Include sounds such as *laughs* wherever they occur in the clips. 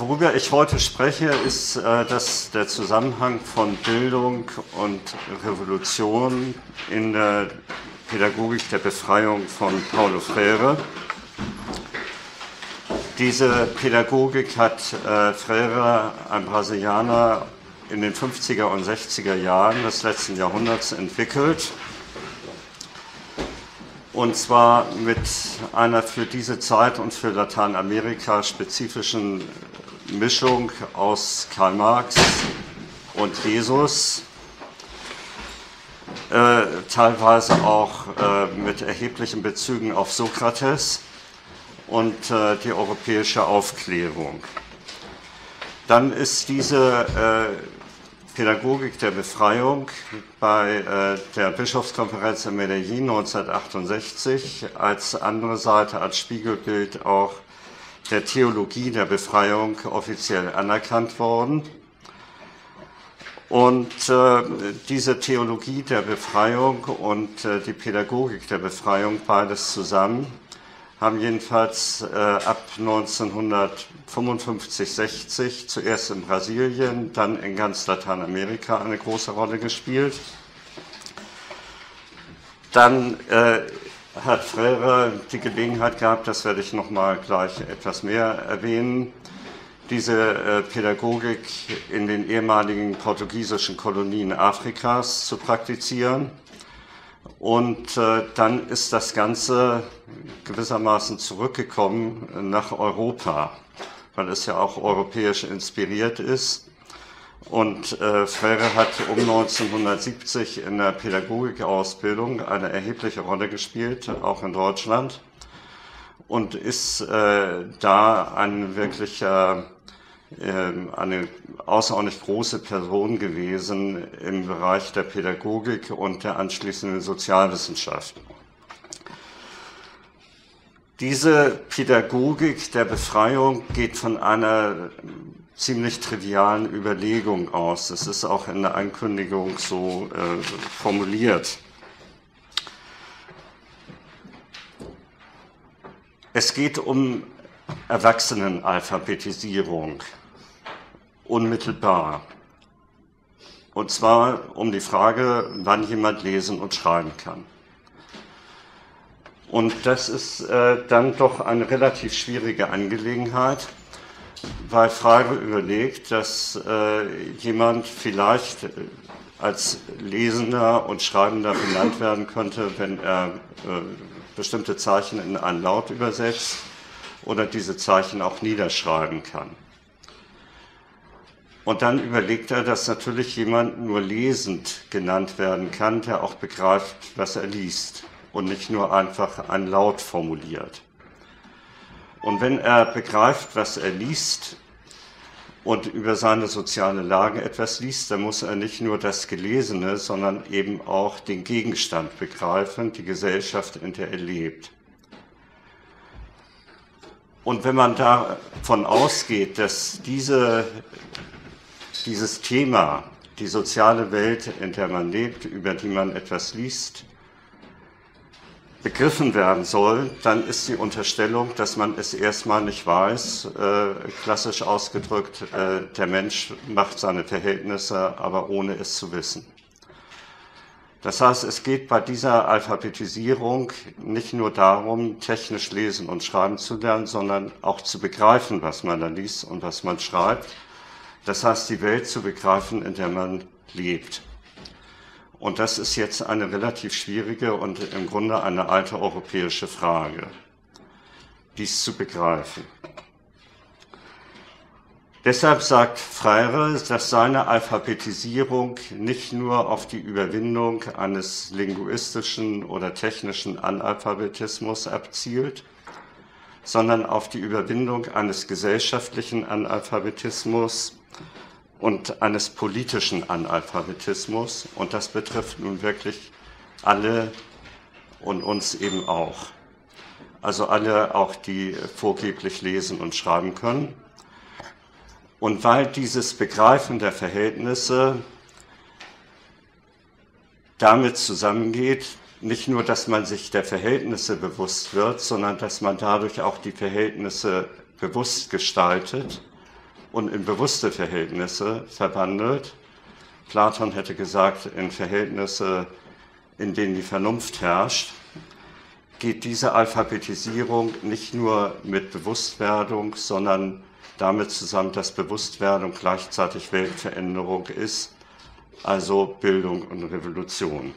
worüber ich heute spreche, ist äh, dass der Zusammenhang von Bildung und Revolution in der Pädagogik der Befreiung von Paulo Freire. Diese Pädagogik hat äh, Freire, ein Brasilianer, in den 50er und 60er Jahren des letzten Jahrhunderts entwickelt. Und zwar mit einer für diese Zeit und für Lateinamerika spezifischen Mischung aus Karl Marx und Jesus, äh, teilweise auch äh, mit erheblichen Bezügen auf Sokrates und äh, die europäische Aufklärung. Dann ist diese äh, Pädagogik der Befreiung bei äh, der Bischofskonferenz in Medellin 1968 als andere Seite, als Spiegelbild auch der Theologie der Befreiung offiziell anerkannt worden. Und äh, diese Theologie der Befreiung und äh, die Pädagogik der Befreiung, beides zusammen, haben jedenfalls äh, ab 1955, 60 zuerst in Brasilien, dann in ganz Lateinamerika eine große Rolle gespielt. Dann äh, hat Freire die Gelegenheit gehabt, das werde ich noch mal gleich etwas mehr erwähnen, diese äh, Pädagogik in den ehemaligen portugiesischen Kolonien Afrikas zu praktizieren. Und äh, dann ist das Ganze gewissermaßen zurückgekommen nach Europa, weil es ja auch europäisch inspiriert ist. Und äh, Freire hat um 1970 in der Pädagogikausbildung eine erhebliche Rolle gespielt, auch in Deutschland, und ist äh, da ein wirklicher, äh, eine außerordentlich große Person gewesen im Bereich der Pädagogik und der anschließenden Sozialwissenschaften. Diese Pädagogik der Befreiung geht von einer ziemlich trivialen Überlegung aus. Das ist auch in der Ankündigung so äh, formuliert. Es geht um Erwachsenenalphabetisierung, unmittelbar. Und zwar um die Frage, wann jemand lesen und schreiben kann. Und das ist äh, dann doch eine relativ schwierige Angelegenheit bei Frage überlegt, dass äh, jemand vielleicht äh, als Lesender und Schreibender benannt werden könnte, wenn er äh, bestimmte Zeichen in einen Laut übersetzt oder diese Zeichen auch niederschreiben kann. Und dann überlegt er, dass natürlich jemand nur lesend genannt werden kann, der auch begreift, was er liest und nicht nur einfach ein Laut formuliert. Und wenn er begreift, was er liest und über seine soziale Lage etwas liest, dann muss er nicht nur das Gelesene, sondern eben auch den Gegenstand begreifen, die Gesellschaft, in der er lebt. Und wenn man davon ausgeht, dass diese, dieses Thema, die soziale Welt, in der man lebt, über die man etwas liest, begriffen werden soll, dann ist die Unterstellung, dass man es erstmal nicht weiß, äh, klassisch ausgedrückt, äh, der Mensch macht seine Verhältnisse, aber ohne es zu wissen. Das heißt, es geht bei dieser Alphabetisierung nicht nur darum, technisch lesen und schreiben zu lernen, sondern auch zu begreifen, was man da liest und was man schreibt. Das heißt, die Welt zu begreifen, in der man lebt. Und das ist jetzt eine relativ schwierige und im Grunde eine alte europäische Frage, dies zu begreifen. Deshalb sagt Freire, dass seine Alphabetisierung nicht nur auf die Überwindung eines linguistischen oder technischen Analphabetismus abzielt, sondern auf die Überwindung eines gesellschaftlichen Analphabetismus, und eines politischen Analphabetismus. Und das betrifft nun wirklich alle und uns eben auch. Also alle auch, die vorgeblich lesen und schreiben können. Und weil dieses Begreifen der Verhältnisse damit zusammengeht, nicht nur, dass man sich der Verhältnisse bewusst wird, sondern dass man dadurch auch die Verhältnisse bewusst gestaltet und in bewusste Verhältnisse verwandelt. Platon hätte gesagt, in Verhältnisse, in denen die Vernunft herrscht, geht diese Alphabetisierung nicht nur mit Bewusstwerdung, sondern damit zusammen, dass Bewusstwerdung gleichzeitig Weltveränderung ist, also Bildung und Revolution.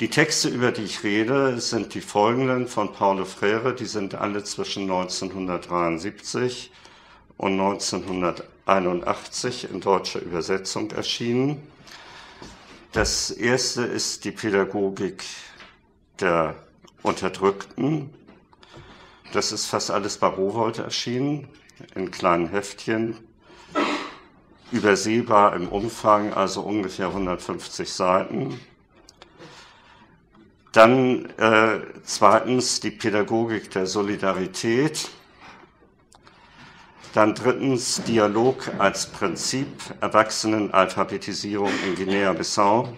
Die Texte, über die ich rede, sind die folgenden von Paulo Freire. Die sind alle zwischen 1973 und 1981 in deutscher Übersetzung erschienen. Das erste ist die Pädagogik der Unterdrückten. Das ist fast alles bei Rowold erschienen, in kleinen Heftchen, übersehbar im Umfang, also ungefähr 150 Seiten. Dann äh, zweitens die Pädagogik der Solidarität. Dann drittens Dialog als Prinzip Erwachsenenalphabetisierung in Guinea-Bissau.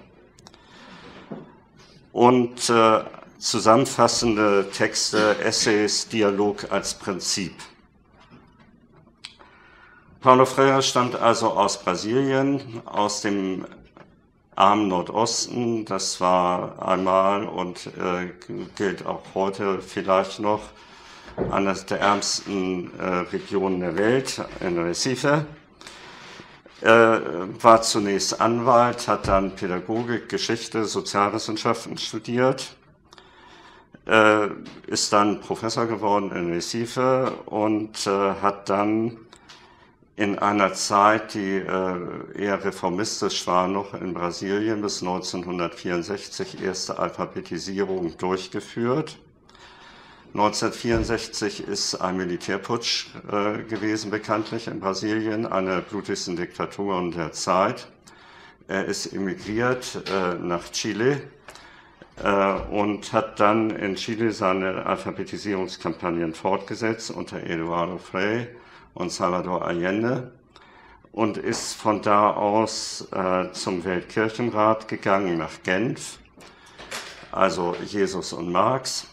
Und äh, zusammenfassende Texte, Essays, Dialog als Prinzip. Paulo Freire stammt also aus Brasilien, aus dem armen Nordosten. Das war einmal und äh, gilt auch heute vielleicht noch eine der ärmsten äh, Regionen der Welt in Recife. Er war zunächst Anwalt, hat dann Pädagogik, Geschichte, Sozialwissenschaften studiert, äh, ist dann Professor geworden in Recife und äh, hat dann in einer Zeit, die äh, eher reformistisch war, noch in Brasilien bis 1964 erste Alphabetisierung durchgeführt. 1964 ist ein Militärputsch äh, gewesen, bekanntlich in Brasilien, eine blutigsten Diktaturen der Zeit. Er ist emigriert äh, nach Chile äh, und hat dann in Chile seine Alphabetisierungskampagnen fortgesetzt unter Eduardo Frei und Salvador Allende und ist von da aus äh, zum Weltkirchenrat gegangen nach Genf, also Jesus und Marx,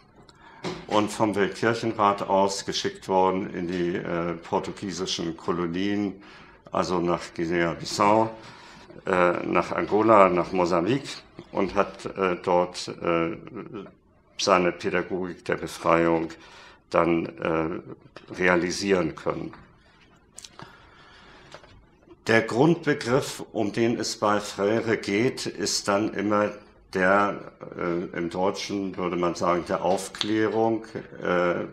und vom Weltkirchenrat aus geschickt worden in die äh, portugiesischen Kolonien, also nach Guinea-Bissau, äh, nach Angola, nach Mosambik und hat äh, dort äh, seine Pädagogik der Befreiung dann äh, realisieren können. Der Grundbegriff, um den es bei Freire geht, ist dann immer der, äh, im Deutschen würde man sagen, der Aufklärung. Äh,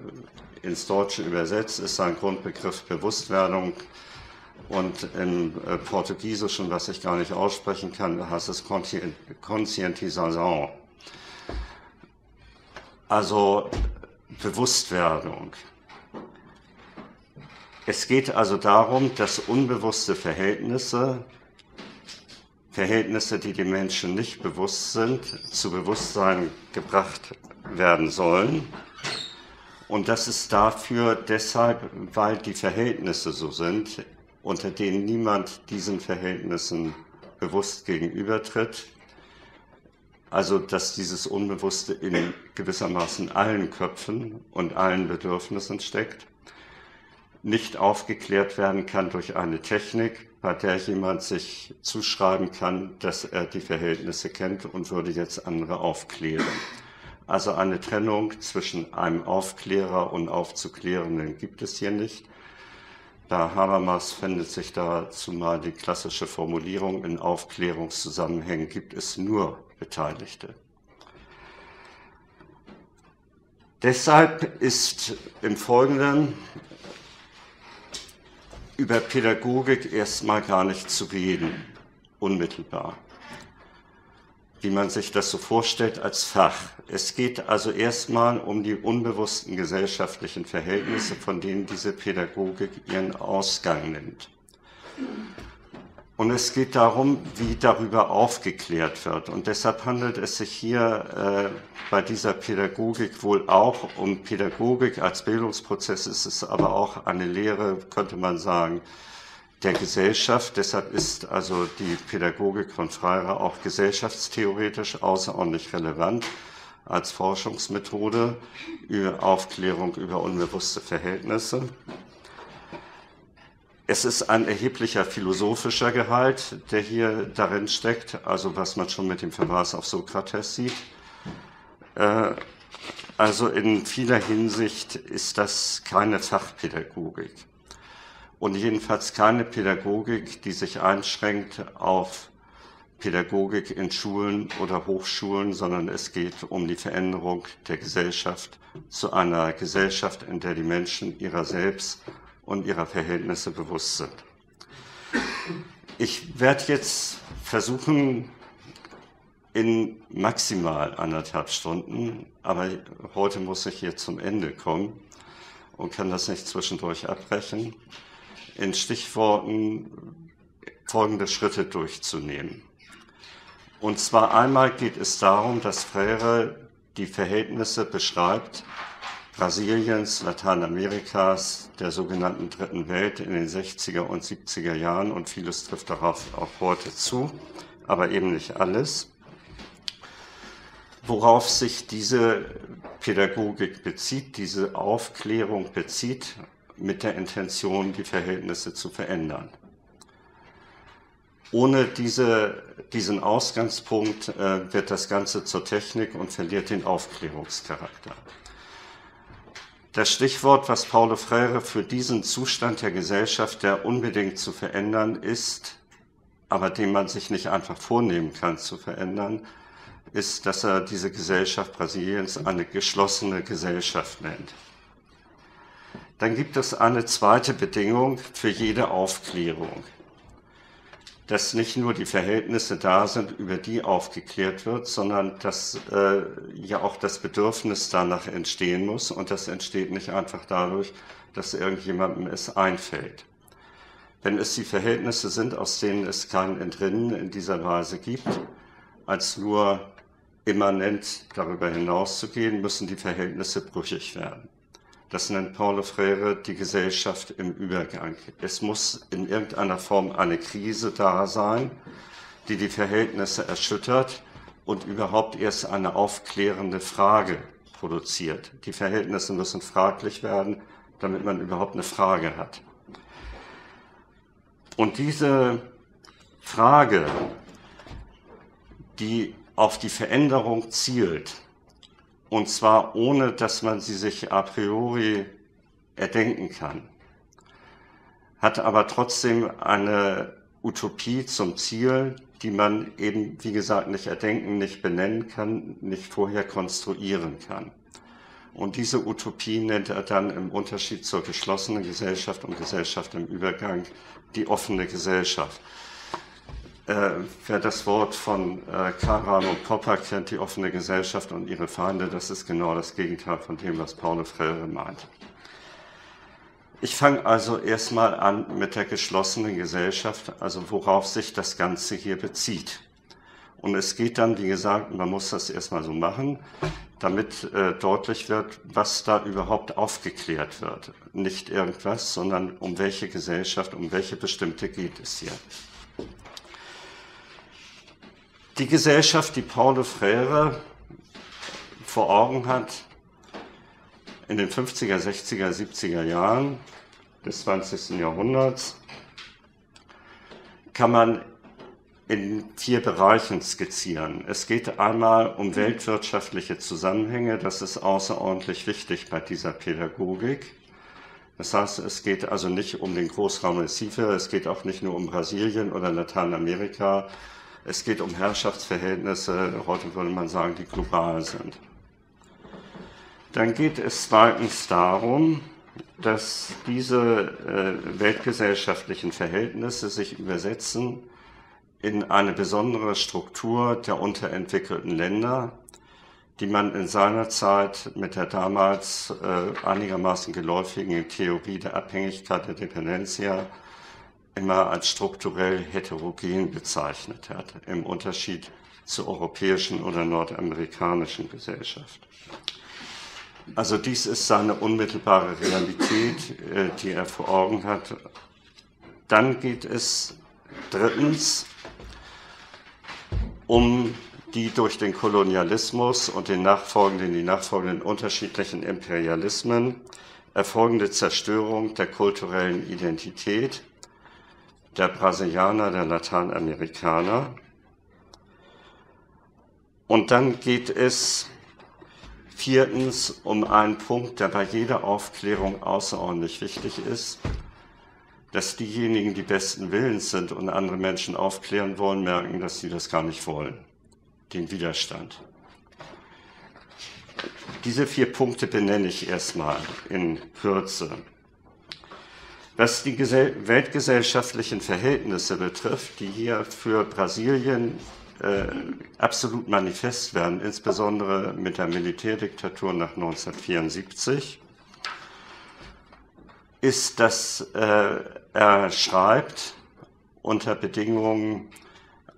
ins Deutsche übersetzt ist sein Grundbegriff Bewusstwerdung und im äh, Portugiesischen, was ich gar nicht aussprechen kann, heißt es Conscientisation. Also Bewusstwerdung. Es geht also darum, dass unbewusste Verhältnisse, Verhältnisse, die den Menschen nicht bewusst sind, zu Bewusstsein gebracht werden sollen. Und das ist dafür deshalb, weil die Verhältnisse so sind, unter denen niemand diesen Verhältnissen bewusst gegenübertritt. Also, dass dieses Unbewusste in gewissermaßen allen Köpfen und allen Bedürfnissen steckt nicht aufgeklärt werden kann durch eine Technik, bei der jemand sich zuschreiben kann, dass er die Verhältnisse kennt und würde jetzt andere aufklären. Also eine Trennung zwischen einem Aufklärer und Aufzuklärenden gibt es hier nicht. Bei Habermas findet sich dazu mal die klassische Formulierung, in Aufklärungszusammenhängen gibt es nur Beteiligte. Deshalb ist im Folgenden über Pädagogik erstmal gar nicht zu reden, unmittelbar, wie man sich das so vorstellt als Fach. Es geht also erstmal um die unbewussten gesellschaftlichen Verhältnisse, von denen diese Pädagogik ihren Ausgang nimmt. Und es geht darum, wie darüber aufgeklärt wird. Und deshalb handelt es sich hier äh, bei dieser Pädagogik wohl auch um Pädagogik als Bildungsprozess. Es ist aber auch eine Lehre, könnte man sagen, der Gesellschaft. Deshalb ist also die Pädagogik von Freire auch gesellschaftstheoretisch außerordentlich relevant als Forschungsmethode über Aufklärung über unbewusste Verhältnisse. Es ist ein erheblicher philosophischer Gehalt, der hier darin steckt, also was man schon mit dem Verweis auf Sokrates sieht. Äh, also in vieler Hinsicht ist das keine Fachpädagogik und jedenfalls keine Pädagogik, die sich einschränkt auf Pädagogik in Schulen oder Hochschulen, sondern es geht um die Veränderung der Gesellschaft zu einer Gesellschaft, in der die Menschen ihrer selbst und ihrer Verhältnisse bewusst sind. Ich werde jetzt versuchen, in maximal anderthalb Stunden, aber heute muss ich hier zum Ende kommen und kann das nicht zwischendurch abbrechen, in Stichworten folgende Schritte durchzunehmen. Und zwar einmal geht es darum, dass Freire die Verhältnisse beschreibt Brasiliens, Lateinamerikas, der sogenannten Dritten Welt in den 60er und 70er Jahren und vieles trifft darauf auch heute zu, aber eben nicht alles. Worauf sich diese Pädagogik bezieht, diese Aufklärung bezieht, mit der Intention, die Verhältnisse zu verändern. Ohne diese, diesen Ausgangspunkt äh, wird das Ganze zur Technik und verliert den Aufklärungscharakter. Das Stichwort, was Paulo Freire für diesen Zustand der Gesellschaft, der unbedingt zu verändern ist, aber den man sich nicht einfach vornehmen kann zu verändern, ist, dass er diese Gesellschaft Brasiliens eine geschlossene Gesellschaft nennt. Dann gibt es eine zweite Bedingung für jede Aufklärung dass nicht nur die Verhältnisse da sind, über die aufgeklärt wird, sondern dass äh, ja auch das Bedürfnis danach entstehen muss. Und das entsteht nicht einfach dadurch, dass irgendjemandem es einfällt. Wenn es die Verhältnisse sind, aus denen es kein Entrinnen in dieser Weise gibt, als nur immanent darüber hinauszugehen, müssen die Verhältnisse brüchig werden. Das nennt Paulo Freire die Gesellschaft im Übergang. Es muss in irgendeiner Form eine Krise da sein, die die Verhältnisse erschüttert und überhaupt erst eine aufklärende Frage produziert. Die Verhältnisse müssen fraglich werden, damit man überhaupt eine Frage hat. Und diese Frage, die auf die Veränderung zielt, und zwar ohne, dass man sie sich a priori erdenken kann, hat aber trotzdem eine Utopie zum Ziel, die man eben, wie gesagt, nicht erdenken, nicht benennen kann, nicht vorher konstruieren kann. Und diese Utopie nennt er dann im Unterschied zur geschlossenen Gesellschaft und Gesellschaft im Übergang die offene Gesellschaft. Äh, wer das Wort von äh, Karan und Popper kennt, die offene Gesellschaft und ihre Feinde, das ist genau das Gegenteil von dem, was Paulo Freire meint. Ich fange also erstmal an mit der geschlossenen Gesellschaft, also worauf sich das Ganze hier bezieht. Und es geht dann, wie gesagt, man muss das erstmal so machen, damit äh, deutlich wird, was da überhaupt aufgeklärt wird. Nicht irgendwas, sondern um welche Gesellschaft, um welche bestimmte geht es hier. Die Gesellschaft, die Paulo Freire vor Augen hat, in den 50er, 60er, 70er Jahren des 20. Jahrhunderts, kann man in vier Bereichen skizzieren. Es geht einmal um weltwirtschaftliche Zusammenhänge, das ist außerordentlich wichtig bei dieser Pädagogik. Das heißt, es geht also nicht um den Großraum Recife, es geht auch nicht nur um Brasilien oder Lateinamerika, es geht um Herrschaftsverhältnisse, heute würde man sagen, die global sind. Dann geht es zweitens darum, dass diese äh, weltgesellschaftlichen Verhältnisse sich übersetzen in eine besondere Struktur der unterentwickelten Länder, die man in seiner Zeit mit der damals äh, einigermaßen geläufigen Theorie der Abhängigkeit der Dependencia immer als strukturell heterogen bezeichnet hat, im Unterschied zur europäischen oder nordamerikanischen Gesellschaft. Also dies ist seine unmittelbare Realität, äh, die er vor Augen hat. Dann geht es drittens um die durch den Kolonialismus und den nachfolgenden, die nachfolgenden unterschiedlichen Imperialismen erfolgende Zerstörung der kulturellen Identität der Brasilianer, der Lateinamerikaner. Und dann geht es viertens um einen Punkt, der bei jeder Aufklärung außerordentlich wichtig ist, dass diejenigen, die besten Willens sind und andere Menschen aufklären wollen, merken, dass sie das gar nicht wollen. Den Widerstand. Diese vier Punkte benenne ich erstmal in Kürze. Was die weltgesellschaftlichen Verhältnisse betrifft, die hier für Brasilien äh, absolut manifest werden, insbesondere mit der Militärdiktatur nach 1974, ist, dass äh, er schreibt unter Bedingungen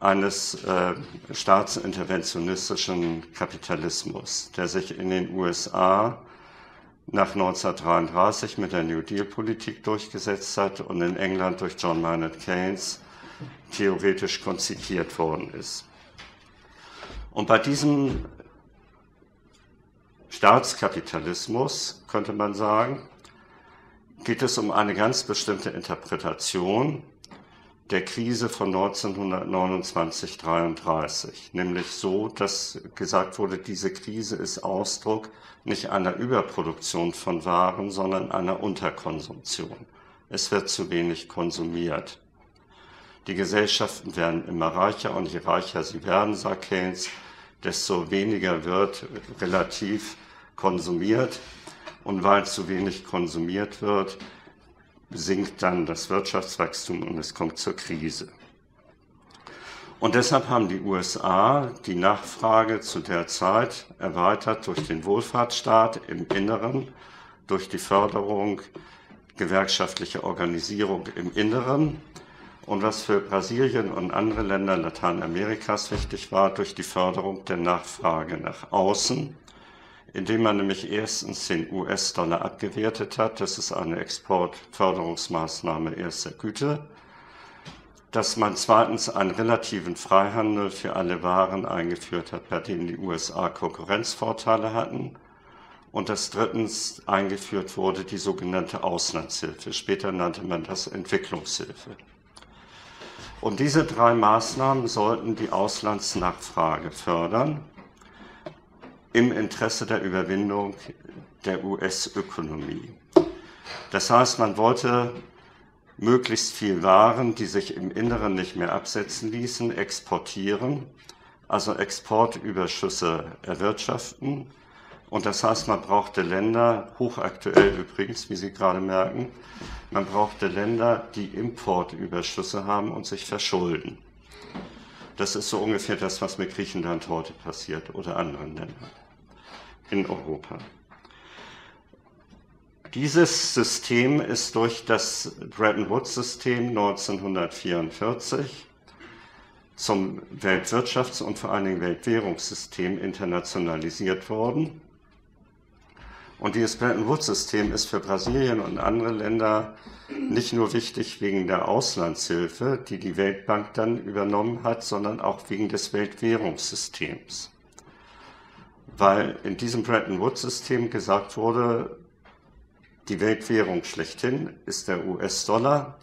eines äh, staatsinterventionistischen Kapitalismus, der sich in den USA nach 1933 mit der New Deal-Politik durchgesetzt hat und in England durch John Maynard Keynes theoretisch konzipiert worden ist. Und bei diesem Staatskapitalismus, könnte man sagen, geht es um eine ganz bestimmte Interpretation der Krise von 1929-33, nämlich so, dass gesagt wurde, diese Krise ist Ausdruck nicht einer Überproduktion von Waren, sondern einer Unterkonsumption. Es wird zu wenig konsumiert. Die Gesellschaften werden immer reicher und je reicher sie werden, sagt Keynes, desto weniger wird relativ konsumiert. Und weil zu wenig konsumiert wird, sinkt dann das Wirtschaftswachstum und es kommt zur Krise. Und deshalb haben die USA die Nachfrage zu der Zeit erweitert durch den Wohlfahrtsstaat im Inneren, durch die Förderung gewerkschaftlicher Organisierung im Inneren und was für Brasilien und andere Länder Lateinamerikas wichtig war, durch die Förderung der Nachfrage nach außen indem man nämlich erstens den US-Dollar abgewertet hat. Das ist eine Exportförderungsmaßnahme erster Güte. Dass man zweitens einen relativen Freihandel für alle Waren eingeführt hat, bei denen die USA Konkurrenzvorteile hatten. Und dass drittens eingeführt wurde die sogenannte Auslandshilfe. Später nannte man das Entwicklungshilfe. Und diese drei Maßnahmen sollten die Auslandsnachfrage fördern im Interesse der Überwindung der US-Ökonomie. Das heißt, man wollte möglichst viel Waren, die sich im Inneren nicht mehr absetzen ließen, exportieren, also Exportüberschüsse erwirtschaften. Und das heißt, man brauchte Länder, hochaktuell übrigens, wie Sie gerade merken, man brauchte Länder, die Importüberschüsse haben und sich verschulden. Das ist so ungefähr das, was mit Griechenland heute passiert oder anderen Ländern in Europa. Dieses System ist durch das Bretton Woods-System 1944 zum Weltwirtschafts- und vor allen Dingen Weltwährungssystem internationalisiert worden. Und dieses Bretton Woods-System ist für Brasilien und andere Länder nicht nur wichtig wegen der Auslandshilfe, die die Weltbank dann übernommen hat, sondern auch wegen des Weltwährungssystems weil in diesem Bretton Woods-System gesagt wurde, die Weltwährung schlechthin ist der US-Dollar.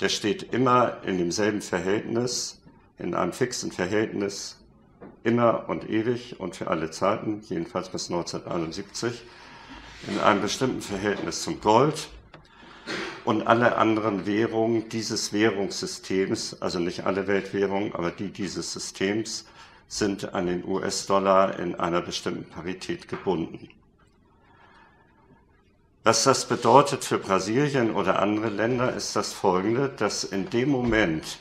Der steht immer in demselben Verhältnis, in einem fixen Verhältnis, immer und ewig und für alle Zeiten, jedenfalls bis 1971, in einem bestimmten Verhältnis zum Gold. Und alle anderen Währungen dieses Währungssystems, also nicht alle Weltwährungen, aber die dieses Systems, sind an den US-Dollar in einer bestimmten Parität gebunden. Was das bedeutet für Brasilien oder andere Länder, ist das folgende, dass in dem Moment,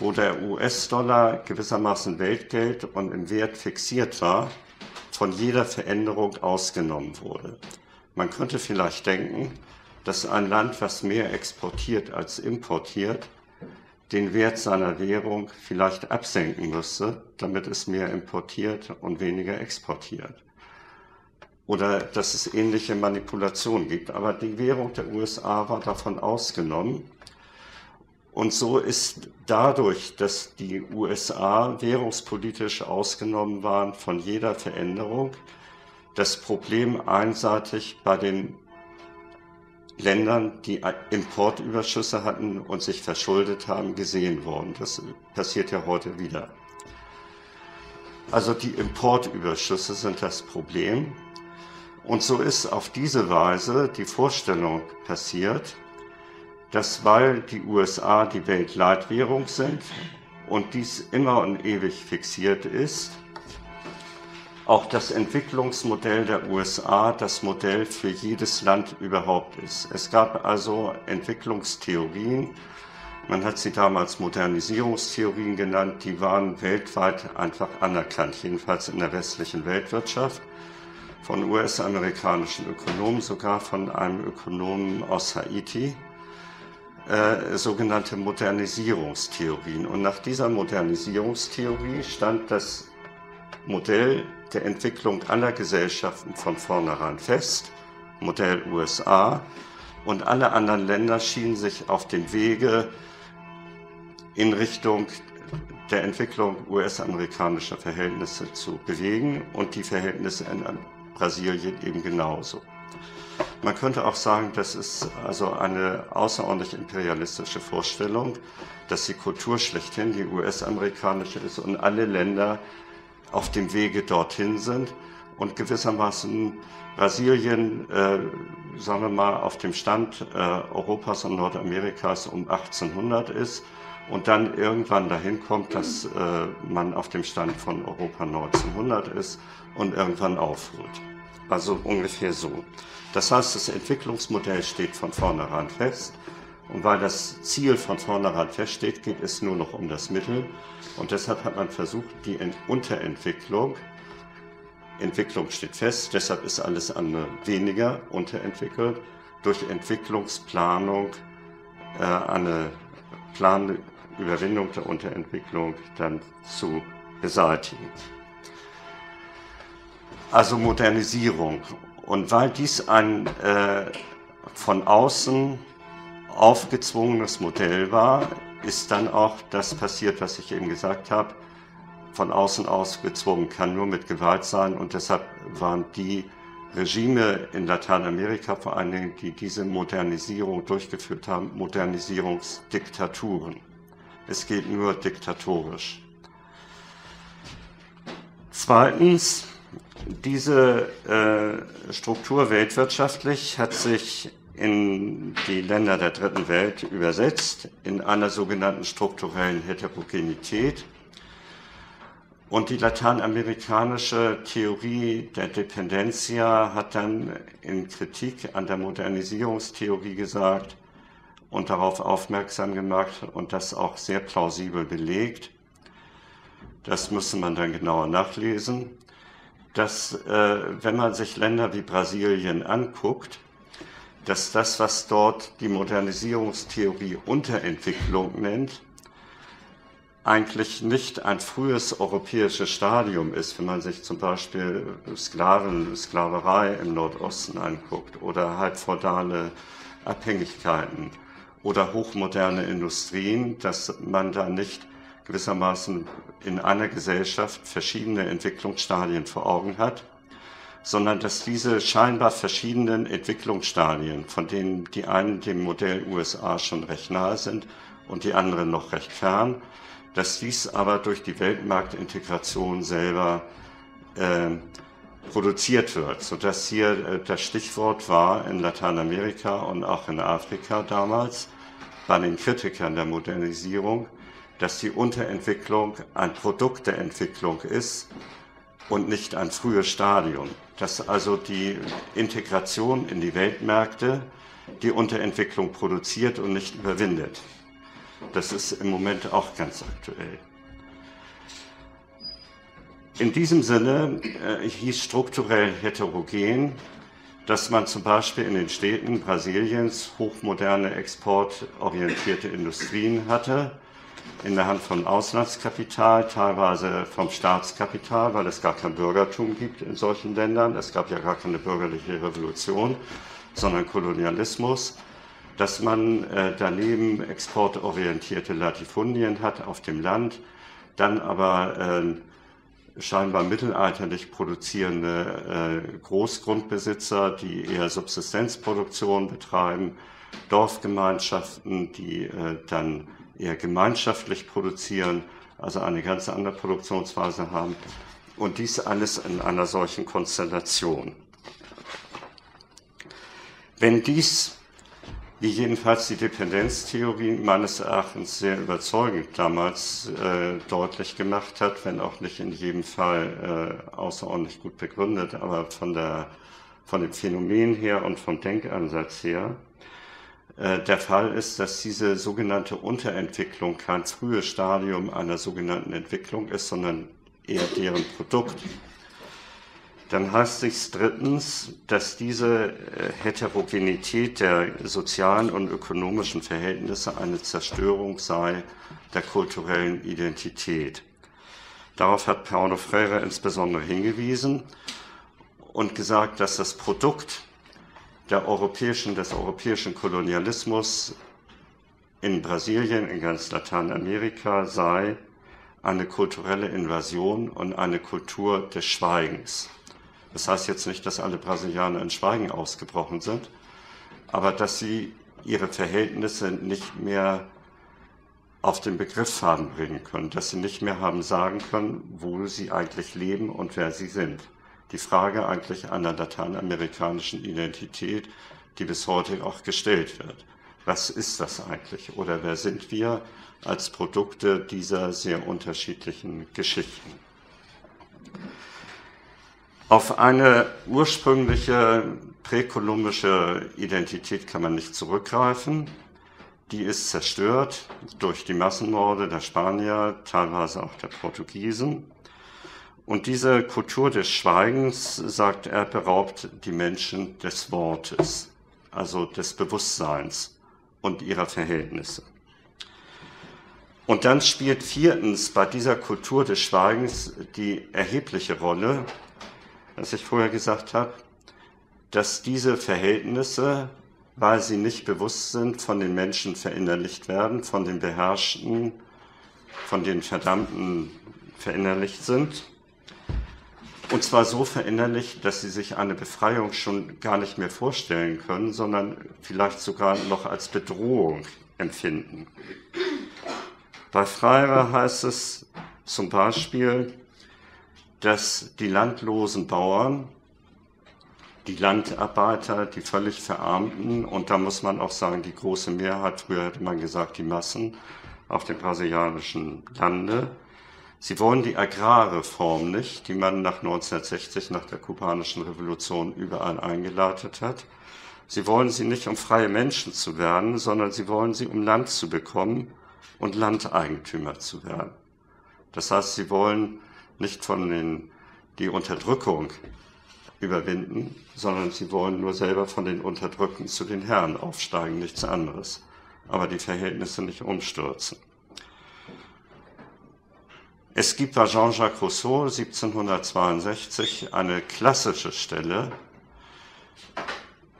wo der US-Dollar gewissermaßen Weltgeld und im Wert fixiert war, von jeder Veränderung ausgenommen wurde. Man könnte vielleicht denken, dass ein Land, was mehr exportiert als importiert, den Wert seiner Währung vielleicht absenken müsste, damit es mehr importiert und weniger exportiert. Oder dass es ähnliche Manipulationen gibt. Aber die Währung der USA war davon ausgenommen. Und so ist dadurch, dass die USA währungspolitisch ausgenommen waren von jeder Veränderung, das Problem einseitig bei den Ländern, die Importüberschüsse hatten und sich verschuldet haben, gesehen worden. Das passiert ja heute wieder. Also die Importüberschüsse sind das Problem. Und so ist auf diese Weise die Vorstellung passiert, dass weil die USA die Weltleitwährung sind und dies immer und ewig fixiert ist, auch das Entwicklungsmodell der USA das Modell für jedes Land überhaupt ist. Es gab also Entwicklungstheorien, man hat sie damals Modernisierungstheorien genannt, die waren weltweit einfach anerkannt, jedenfalls in der westlichen Weltwirtschaft, von US-amerikanischen Ökonomen, sogar von einem Ökonomen aus Haiti, äh, sogenannte Modernisierungstheorien. Und nach dieser Modernisierungstheorie stand das Modell der Entwicklung aller Gesellschaften von vornherein fest, Modell USA, und alle anderen Länder schienen sich auf dem Wege in Richtung der Entwicklung US-amerikanischer Verhältnisse zu bewegen. Und die Verhältnisse in Brasilien eben genauso. Man könnte auch sagen, das ist also eine außerordentlich imperialistische Vorstellung, dass die Kultur schlechthin die US-amerikanische ist und alle Länder auf dem Wege dorthin sind und gewissermaßen Brasilien, äh, sagen wir mal, auf dem Stand äh, Europas und Nordamerikas um 1800 ist und dann irgendwann dahin kommt, dass äh, man auf dem Stand von Europa 1900 ist und irgendwann aufholt. Also ungefähr so. Das heißt, das Entwicklungsmodell steht von vornherein fest. Und weil das Ziel von vornherein feststeht, geht es nur noch um das Mittel. Und deshalb hat man versucht, die Unterentwicklung, Entwicklung steht fest, deshalb ist alles andere weniger unterentwickelt, durch Entwicklungsplanung äh, eine Plan Überwindung der Unterentwicklung dann zu beseitigen. Also Modernisierung. Und weil dies ein äh, von außen aufgezwungenes Modell war, ist dann auch das passiert, was ich eben gesagt habe, von außen aus gezwungen, kann nur mit Gewalt sein und deshalb waren die Regime in Lateinamerika vor allen Dingen, die diese Modernisierung durchgeführt haben, Modernisierungsdiktaturen. Es geht nur diktatorisch. Zweitens, diese äh, Struktur weltwirtschaftlich hat sich in die Länder der dritten Welt übersetzt, in einer sogenannten strukturellen Heterogenität. Und die lateinamerikanische Theorie der Dependencia hat dann in Kritik an der Modernisierungstheorie gesagt und darauf aufmerksam gemacht und das auch sehr plausibel belegt. Das müsste man dann genauer nachlesen, dass äh, wenn man sich Länder wie Brasilien anguckt, dass das, was dort die Modernisierungstheorie Unterentwicklung nennt, eigentlich nicht ein frühes europäisches Stadium ist, wenn man sich zum Beispiel Sklaven, Sklaverei im Nordosten anguckt oder halbfeudale Abhängigkeiten oder hochmoderne Industrien, dass man da nicht gewissermaßen in einer Gesellschaft verschiedene Entwicklungsstadien vor Augen hat, sondern dass diese scheinbar verschiedenen Entwicklungsstadien, von denen die einen dem Modell USA schon recht nahe sind und die anderen noch recht fern, dass dies aber durch die Weltmarktintegration selber äh, produziert wird, sodass hier äh, das Stichwort war in Lateinamerika und auch in Afrika damals bei den Kritikern der Modernisierung, dass die Unterentwicklung ein Produkt der Entwicklung ist und nicht ein frühes Stadium dass also die Integration in die Weltmärkte die Unterentwicklung produziert und nicht überwindet. Das ist im Moment auch ganz aktuell. In diesem Sinne äh, hieß strukturell heterogen, dass man zum Beispiel in den Städten Brasiliens hochmoderne exportorientierte Industrien hatte, in der Hand von Auslandskapital, teilweise vom Staatskapital, weil es gar kein Bürgertum gibt in solchen Ländern. Es gab ja gar keine bürgerliche Revolution, sondern Kolonialismus. Dass man äh, daneben exportorientierte Latifundien hat auf dem Land, dann aber scheinbar mittelalterlich produzierende äh, Großgrundbesitzer, die eher Subsistenzproduktion betreiben, Dorfgemeinschaften, die äh, dann eher gemeinschaftlich produzieren, also eine ganz andere Produktionsweise haben. Und dies alles in einer solchen Konstellation. Wenn dies, wie jedenfalls die Dependenztheorie meines Erachtens sehr überzeugend damals äh, deutlich gemacht hat, wenn auch nicht in jedem Fall äh, außerordentlich gut begründet, aber von, der, von dem Phänomen her und vom Denkansatz her, der Fall ist, dass diese sogenannte Unterentwicklung kein frühes Stadium einer sogenannten Entwicklung ist, sondern eher deren Produkt. Dann heißt es drittens, dass diese äh, Heterogenität der sozialen und ökonomischen Verhältnisse eine Zerstörung sei der kulturellen Identität. Darauf hat Paulo Freire insbesondere hingewiesen und gesagt, dass das Produkt der europäischen, des europäischen Kolonialismus in Brasilien, in ganz Lateinamerika sei eine kulturelle Invasion und eine Kultur des Schweigens. Das heißt jetzt nicht, dass alle Brasilianer in Schweigen ausgebrochen sind, aber dass sie ihre Verhältnisse nicht mehr auf den Begriffsfaden bringen können, dass sie nicht mehr haben sagen können, wo sie eigentlich leben und wer sie sind. Die Frage eigentlich einer lateinamerikanischen Identität, die bis heute auch gestellt wird. Was ist das eigentlich oder wer sind wir als Produkte dieser sehr unterschiedlichen Geschichten? Auf eine ursprüngliche präkolumbische Identität kann man nicht zurückgreifen. Die ist zerstört durch die Massenmorde der Spanier, teilweise auch der Portugiesen. Und diese Kultur des Schweigens, sagt er, beraubt die Menschen des Wortes, also des Bewusstseins und ihrer Verhältnisse. Und dann spielt viertens bei dieser Kultur des Schweigens die erhebliche Rolle, was ich vorher gesagt habe, dass diese Verhältnisse, weil sie nicht bewusst sind, von den Menschen verinnerlicht werden, von den Beherrschten, von den Verdammten verinnerlicht sind. Und zwar so verinnerlicht, dass sie sich eine Befreiung schon gar nicht mehr vorstellen können, sondern vielleicht sogar noch als Bedrohung empfinden. Bei Freire heißt es zum Beispiel, dass die landlosen Bauern, die Landarbeiter, die völlig Verarmten, und da muss man auch sagen, die große Mehrheit, früher hätte man gesagt, die Massen auf dem brasilianischen Lande, sie wollen die Agrarreform nicht, die man nach 1960, nach der kubanischen Revolution überall eingeleitet hat. Sie wollen sie nicht, um freie Menschen zu werden, sondern sie wollen sie, um Land zu bekommen und Landeigentümer zu werden. Das heißt, sie wollen nicht von den, die Unterdrückung überwinden, sondern sie wollen nur selber von den Unterdrückten zu den Herren aufsteigen, nichts anderes. Aber die Verhältnisse nicht umstürzen. Es gibt bei Jean-Jacques Rousseau 1762 eine klassische Stelle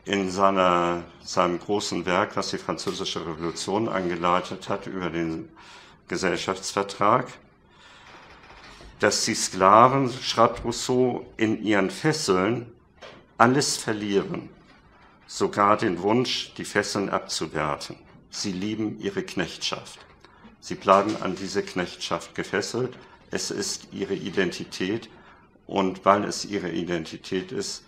in seiner, seinem großen Werk, das die Französische Revolution eingeleitet hat, über den Gesellschaftsvertrag dass die Sklaven, schreibt Rousseau, in ihren Fesseln alles verlieren, sogar den Wunsch, die Fesseln abzuwerten. Sie lieben ihre Knechtschaft. Sie bleiben an diese Knechtschaft gefesselt. Es ist ihre Identität und weil es ihre Identität ist,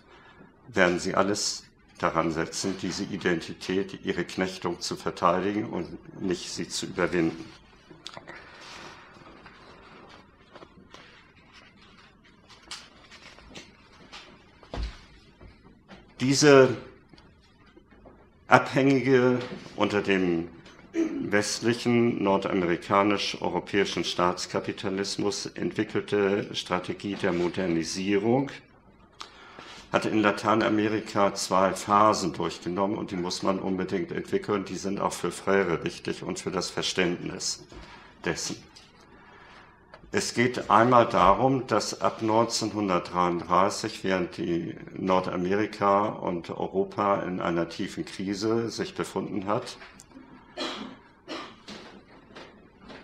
werden sie alles daran setzen, diese Identität, ihre Knechtung zu verteidigen und nicht sie zu überwinden. Diese abhängige unter dem westlichen nordamerikanisch-europäischen Staatskapitalismus entwickelte Strategie der Modernisierung hat in Lateinamerika zwei Phasen durchgenommen und die muss man unbedingt entwickeln. Die sind auch für Freire wichtig und für das Verständnis dessen. Es geht einmal darum, dass ab 1933, während die Nordamerika und Europa in einer tiefen Krise sich befunden hat,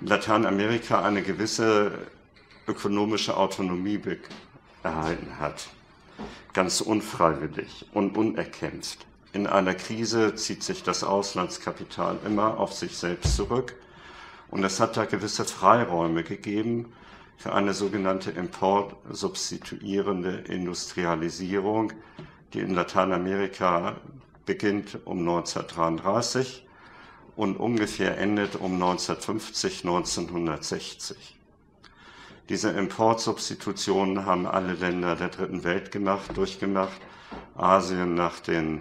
Lateinamerika eine gewisse ökonomische Autonomie erhalten hat. Ganz unfreiwillig und unerkämpft. In einer Krise zieht sich das Auslandskapital immer auf sich selbst zurück. Und es hat da gewisse Freiräume gegeben für eine sogenannte importsubstituierende Industrialisierung, die in Lateinamerika beginnt um 1933 und ungefähr endet um 1950, 1960. Diese Importsubstitutionen haben alle Länder der dritten Welt gemacht, durchgemacht. Asien nach den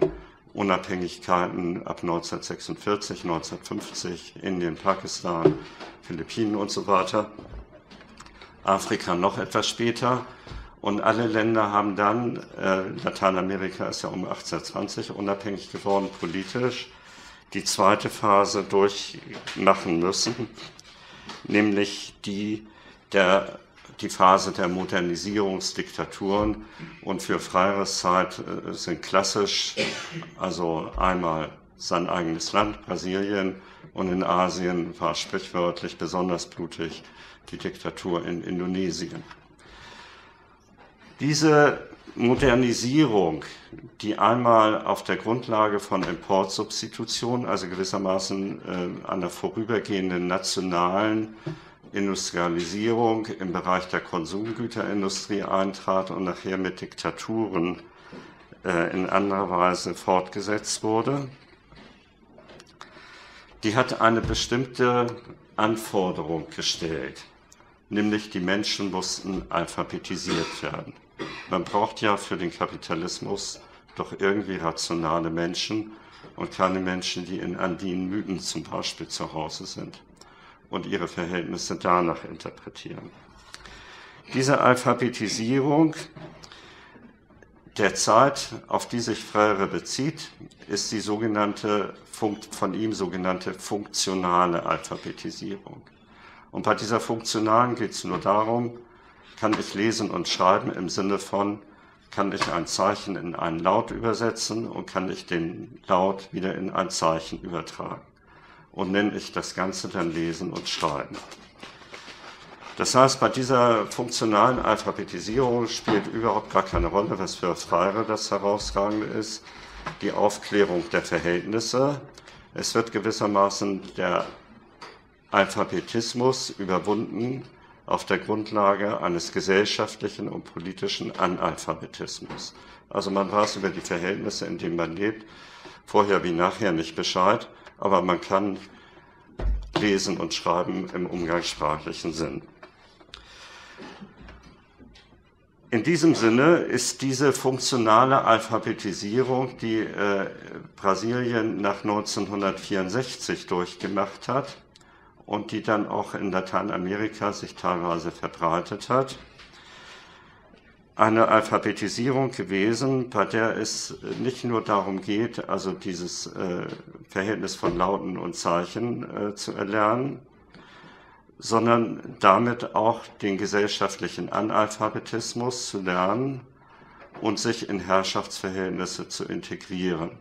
Unabhängigkeiten ab 1946, 1950, Indien, Pakistan, Philippinen und so weiter. Afrika noch etwas später. Und alle Länder haben dann, äh, Lateinamerika ist ja um 1820 unabhängig geworden politisch, die zweite Phase durchmachen müssen, nämlich die der die Phase der Modernisierungsdiktaturen und für Freireszeit äh, sind klassisch, also einmal sein eigenes Land, Brasilien, und in Asien war sprichwörtlich besonders blutig die Diktatur in Indonesien. Diese Modernisierung, die einmal auf der Grundlage von Importsubstitution, also gewissermaßen äh, einer vorübergehenden nationalen Industrialisierung im Bereich der Konsumgüterindustrie eintrat und nachher mit Diktaturen äh, in anderer Weise fortgesetzt wurde. Die hat eine bestimmte Anforderung gestellt, nämlich die Menschen mussten alphabetisiert werden. Man braucht ja für den Kapitalismus doch irgendwie rationale Menschen und keine Menschen, die in andinen Mythen zum Beispiel zu Hause sind und ihre Verhältnisse danach interpretieren. Diese Alphabetisierung der Zeit, auf die sich Freire bezieht, ist die sogenannte, von ihm sogenannte funktionale Alphabetisierung. Und bei dieser funktionalen geht es nur darum, kann ich lesen und schreiben im Sinne von, kann ich ein Zeichen in einen Laut übersetzen und kann ich den Laut wieder in ein Zeichen übertragen und nenne ich das Ganze dann Lesen und Schreiben. Das heißt, bei dieser funktionalen Alphabetisierung spielt überhaupt gar keine Rolle, was für Freire das Herausragende ist, die Aufklärung der Verhältnisse. Es wird gewissermaßen der Alphabetismus überwunden auf der Grundlage eines gesellschaftlichen und politischen Analphabetismus. Also man weiß über die Verhältnisse, in denen man lebt, vorher wie nachher nicht Bescheid aber man kann lesen und schreiben im umgangssprachlichen Sinn. In diesem Sinne ist diese funktionale Alphabetisierung, die äh, Brasilien nach 1964 durchgemacht hat und die dann auch in Lateinamerika sich teilweise verbreitet hat, eine Alphabetisierung gewesen, bei der es nicht nur darum geht, also dieses äh, Verhältnis von Lauten und Zeichen äh, zu erlernen, sondern damit auch den gesellschaftlichen Analphabetismus zu lernen und sich in Herrschaftsverhältnisse zu integrieren.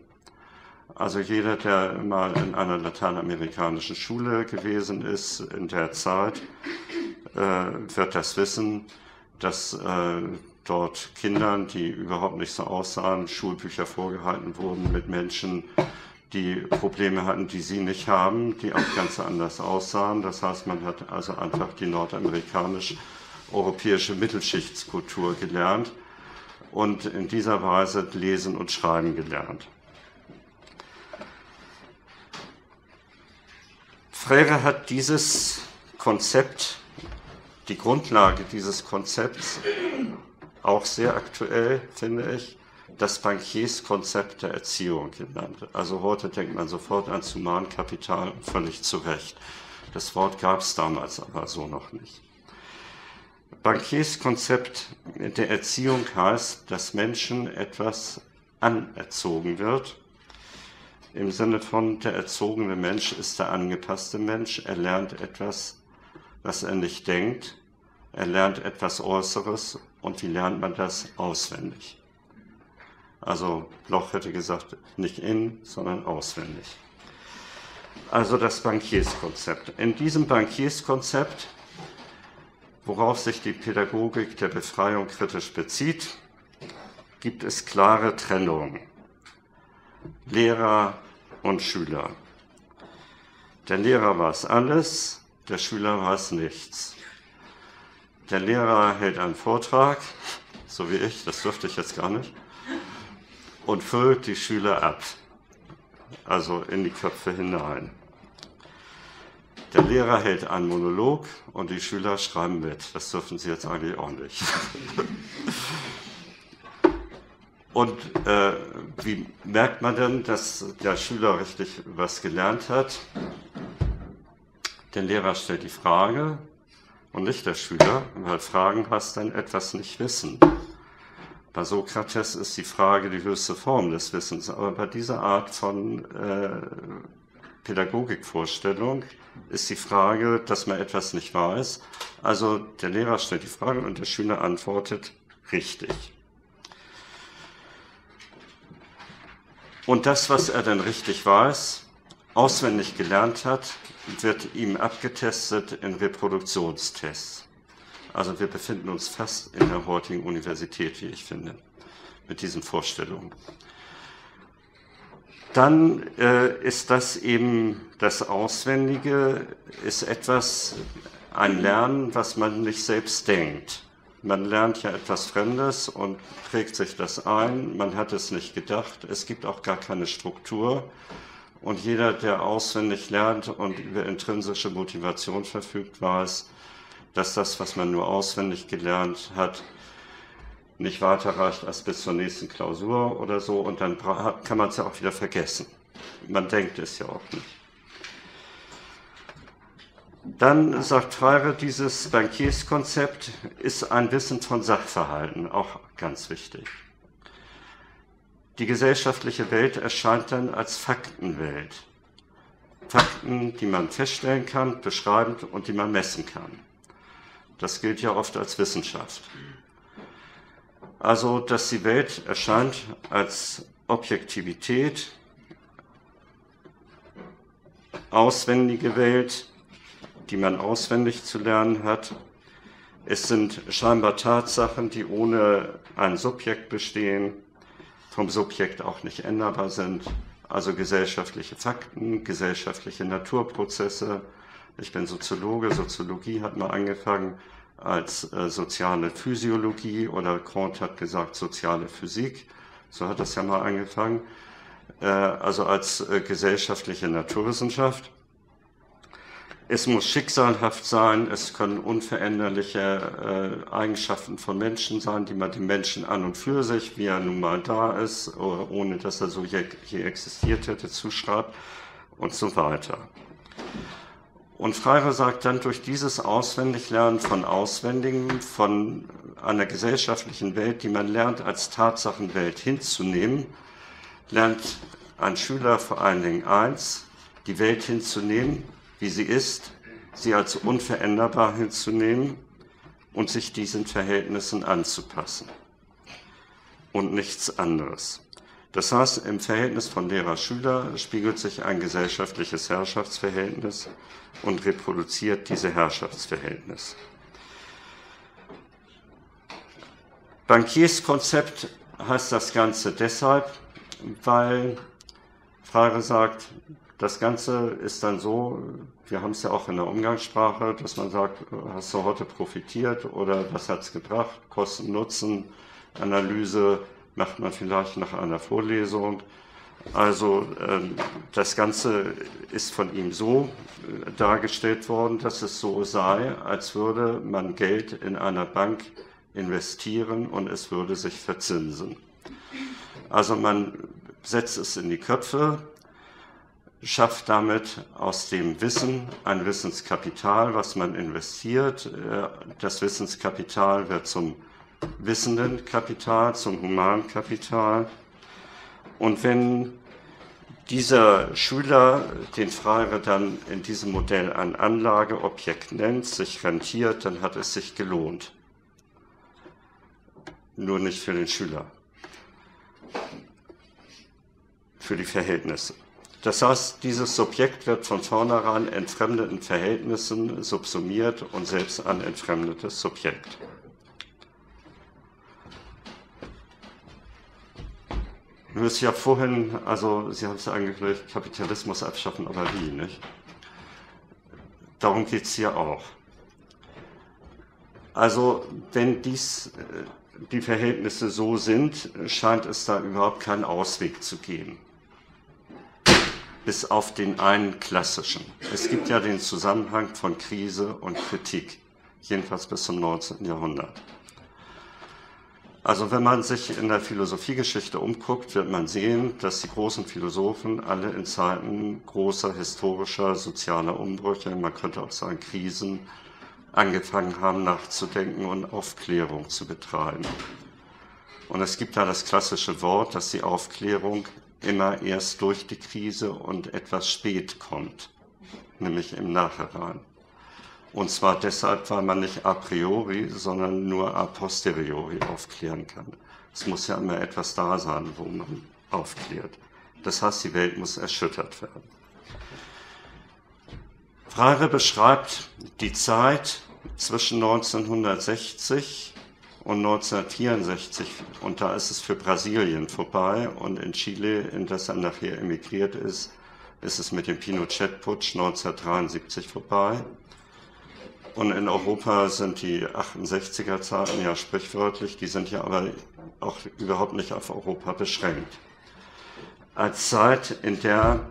Also jeder, der mal in einer lateinamerikanischen Schule gewesen ist in der Zeit, äh, wird das wissen, dass äh, dort Kindern, die überhaupt nicht so aussahen, Schulbücher vorgehalten wurden mit Menschen, die Probleme hatten, die sie nicht haben, die auch ganz anders aussahen. Das heißt, man hat also einfach die nordamerikanisch-europäische Mittelschichtskultur gelernt und in dieser Weise lesen und schreiben gelernt. Freire hat dieses Konzept, die Grundlage dieses Konzepts auch sehr aktuell, finde ich, das Bankierskonzept der Erziehung genannt. Also heute denkt man sofort an Humankapital, völlig zu Recht. Das Wort gab es damals aber so noch nicht. Bankierskonzept der Erziehung heißt, dass Menschen etwas anerzogen wird. Im Sinne von, der erzogene Mensch ist der angepasste Mensch. Er lernt etwas, was er nicht denkt. Er lernt etwas Äußeres und wie lernt man das auswendig? Also Bloch hätte gesagt, nicht in, sondern auswendig. Also das Bankierskonzept. In diesem Bankierskonzept worauf sich die Pädagogik der Befreiung kritisch bezieht, gibt es klare Trennungen. Lehrer und Schüler. Der Lehrer weiß alles, der Schüler weiß nichts. Der Lehrer hält einen Vortrag, so wie ich, das dürfte ich jetzt gar nicht, und füllt die Schüler ab, also in die Köpfe hinein. Der Lehrer hält einen Monolog und die Schüler schreiben mit. Das dürfen sie jetzt eigentlich auch nicht. *laughs* Und äh, wie merkt man denn, dass der Schüler richtig was gelernt hat? Der Lehrer stellt die Frage und nicht der Schüler, weil Fragen heißt dann etwas nicht wissen. Bei Sokrates ist die Frage die höchste Form des Wissens, aber bei dieser Art von äh, Pädagogikvorstellung ist die Frage, dass man etwas nicht weiß. Also der Lehrer stellt die Frage und der Schüler antwortet richtig. Und das, was er dann richtig weiß, auswendig gelernt hat, wird ihm abgetestet in Reproduktionstests. Also wir befinden uns fast in der heutigen Universität, wie ich finde, mit diesen Vorstellungen. Dann äh, ist das eben das Auswendige, ist etwas, ein Lernen, was man nicht selbst denkt. Man lernt ja etwas Fremdes und prägt sich das ein. Man hat es nicht gedacht. Es gibt auch gar keine Struktur. Und jeder, der auswendig lernt und über intrinsische Motivation verfügt, weiß, dass das, was man nur auswendig gelernt hat, nicht weiterreicht als bis zur nächsten Klausur oder so. Und dann kann man es ja auch wieder vergessen. Man denkt es ja auch nicht. Dann sagt Freire, dieses Bankierskonzept ist ein Wissen von Sachverhalten, auch ganz wichtig. Die gesellschaftliche Welt erscheint dann als Faktenwelt. Fakten, die man feststellen kann, beschreiben und die man messen kann. Das gilt ja oft als Wissenschaft. Also, dass die Welt erscheint als Objektivität, auswendige Welt, die man auswendig zu lernen hat. Es sind scheinbar Tatsachen, die ohne ein Subjekt bestehen, vom Subjekt auch nicht änderbar sind. Also gesellschaftliche Fakten, gesellschaftliche Naturprozesse. Ich bin Soziologe. Soziologie hat mal angefangen als äh, soziale Physiologie oder Kant hat gesagt soziale Physik. So hat das ja mal angefangen. Äh, also als äh, gesellschaftliche Naturwissenschaft. Es muss schicksalhaft sein, es können unveränderliche äh, Eigenschaften von Menschen sein, die man dem Menschen an und für sich, wie er nun mal da ist, ohne dass er so hier, hier existiert hätte, zuschreibt und so weiter. Und Freire sagt dann, durch dieses Auswendiglernen von Auswendigen, von einer gesellschaftlichen Welt, die man lernt, als Tatsachenwelt hinzunehmen, lernt ein Schüler vor allen Dingen eins, die Welt hinzunehmen, wie sie ist, sie als unveränderbar hinzunehmen und sich diesen Verhältnissen anzupassen und nichts anderes. Das heißt, im Verhältnis von Lehrer-Schüler spiegelt sich ein gesellschaftliches Herrschaftsverhältnis und reproduziert diese Herrschaftsverhältnis. Bankierskonzept heißt das Ganze deshalb, weil Freire sagt, das Ganze ist dann so, wir haben es ja auch in der Umgangssprache, dass man sagt, hast du heute profitiert oder was hat es gebracht? Kosten-Nutzen-Analyse macht man vielleicht nach einer Vorlesung. Also ähm, das Ganze ist von ihm so äh, dargestellt worden, dass es so sei, als würde man Geld in einer Bank investieren und es würde sich verzinsen. Also man setzt es in die Köpfe schafft damit aus dem Wissen ein Wissenskapital, was man investiert. Äh, das Wissenskapital wird zum wissenden Kapital, zum humanen Kapital. Und wenn dieser Schüler den Freire dann in diesem Modell ein Anlageobjekt nennt, sich rentiert, dann hat es sich gelohnt. Nur nicht für den Schüler, für die Verhältnisse. Das heißt, dieses Subjekt wird von vornherein entfremdeten Verhältnissen subsumiert und selbst ein entfremdetes Subjekt. Du hast ja vorhin, also Sie haben es angekündigt, Kapitalismus abschaffen, aber wie, nicht? Darum geht es hier auch. Also, wenn dies äh, die Verhältnisse so sind, scheint es da überhaupt keinen Ausweg zu geben. Bis auf den einen klassischen. Es gibt ja den Zusammenhang von Krise und Kritik, jedenfalls bis zum 19. Jahrhundert. Also wenn man sich in der Philosophiegeschichte umguckt, wird man sehen, dass die großen Philosophen alle in Zeiten großer historischer sozialer Umbrüche, man könnte auch sagen Krisen, angefangen haben nachzudenken und Aufklärung zu betreiben. Und es gibt da das klassische Wort, dass die Aufklärung immer erst durch die Krise und etwas spät kommt, nämlich im Nachhinein. Und zwar deshalb, weil man nicht a priori, sondern nur a posteriori aufklären kann. Es muss ja immer etwas da sein, wo man aufklärt. Das heißt, die Welt muss erschüttert werden. Freire beschreibt die Zeit zwischen 1960 und 1964 und da ist es für Brasilien vorbei und in Chile, in das er nachher emigriert ist, ist es mit dem Pinochet-Putsch 1973 vorbei. Und in Europa sind die 68er Zeiten ja sprichwörtlich, die sind ja aber auch überhaupt nicht auf Europa beschränkt. Als Zeit, in der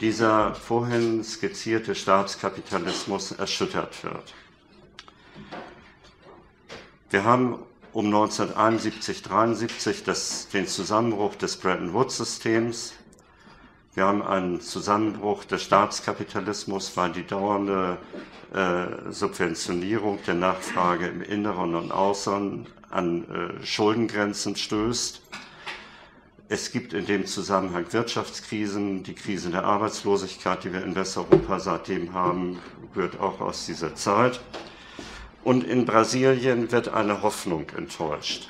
dieser vorhin skizzierte Staatskapitalismus erschüttert wird. Wir haben um 1971, 73 das, den Zusammenbruch des Bretton Woods-Systems. Wir haben einen Zusammenbruch des Staatskapitalismus, weil die dauernde äh, Subventionierung der Nachfrage im Inneren und Außen an äh, Schuldengrenzen stößt. Es gibt in dem Zusammenhang Wirtschaftskrisen. Die Krise der Arbeitslosigkeit, die wir in Westeuropa seitdem haben, rührt auch aus dieser Zeit. Und in Brasilien wird eine Hoffnung enttäuscht.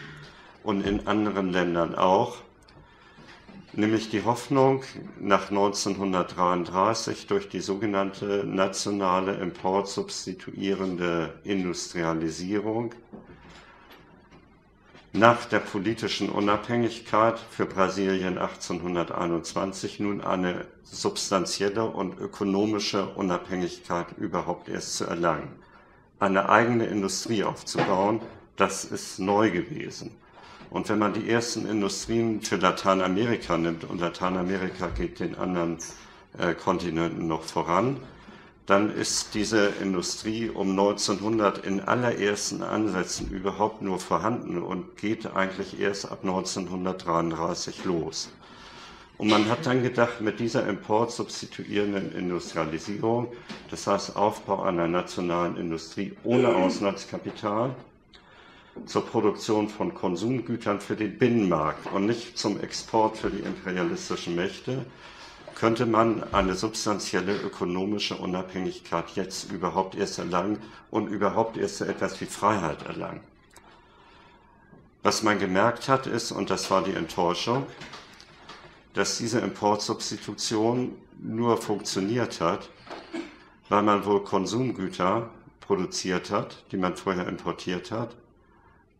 Und in anderen Ländern auch nämlich die Hoffnung nach 1933 durch die sogenannte nationale importsubstituierende Industrialisierung nach der politischen Unabhängigkeit für Brasilien 1821 nun eine substanzielle und ökonomische Unabhängigkeit überhaupt erst zu erlangen. Eine eigene Industrie aufzubauen, das ist neu gewesen. Und wenn man die ersten Industrien für Lateinamerika nimmt, und Lateinamerika geht den anderen äh, Kontinenten noch voran, dann ist diese Industrie um 1900 in allerersten Ansätzen überhaupt nur vorhanden und geht eigentlich erst ab 1933 los. Und man hat dann gedacht, mit dieser importsubstituierenden Industrialisierung, das heißt Aufbau einer nationalen Industrie ohne Auslandskapital, zur Produktion von Konsumgütern für den Binnenmarkt und nicht zum Export für die imperialistischen Mächte, könnte man eine substanzielle ökonomische Unabhängigkeit jetzt überhaupt erst erlangen und überhaupt erst etwas wie Freiheit erlangen. Was man gemerkt hat, ist, und das war die Enttäuschung, dass diese Importsubstitution nur funktioniert hat, weil man wohl Konsumgüter produziert hat, die man vorher importiert hat,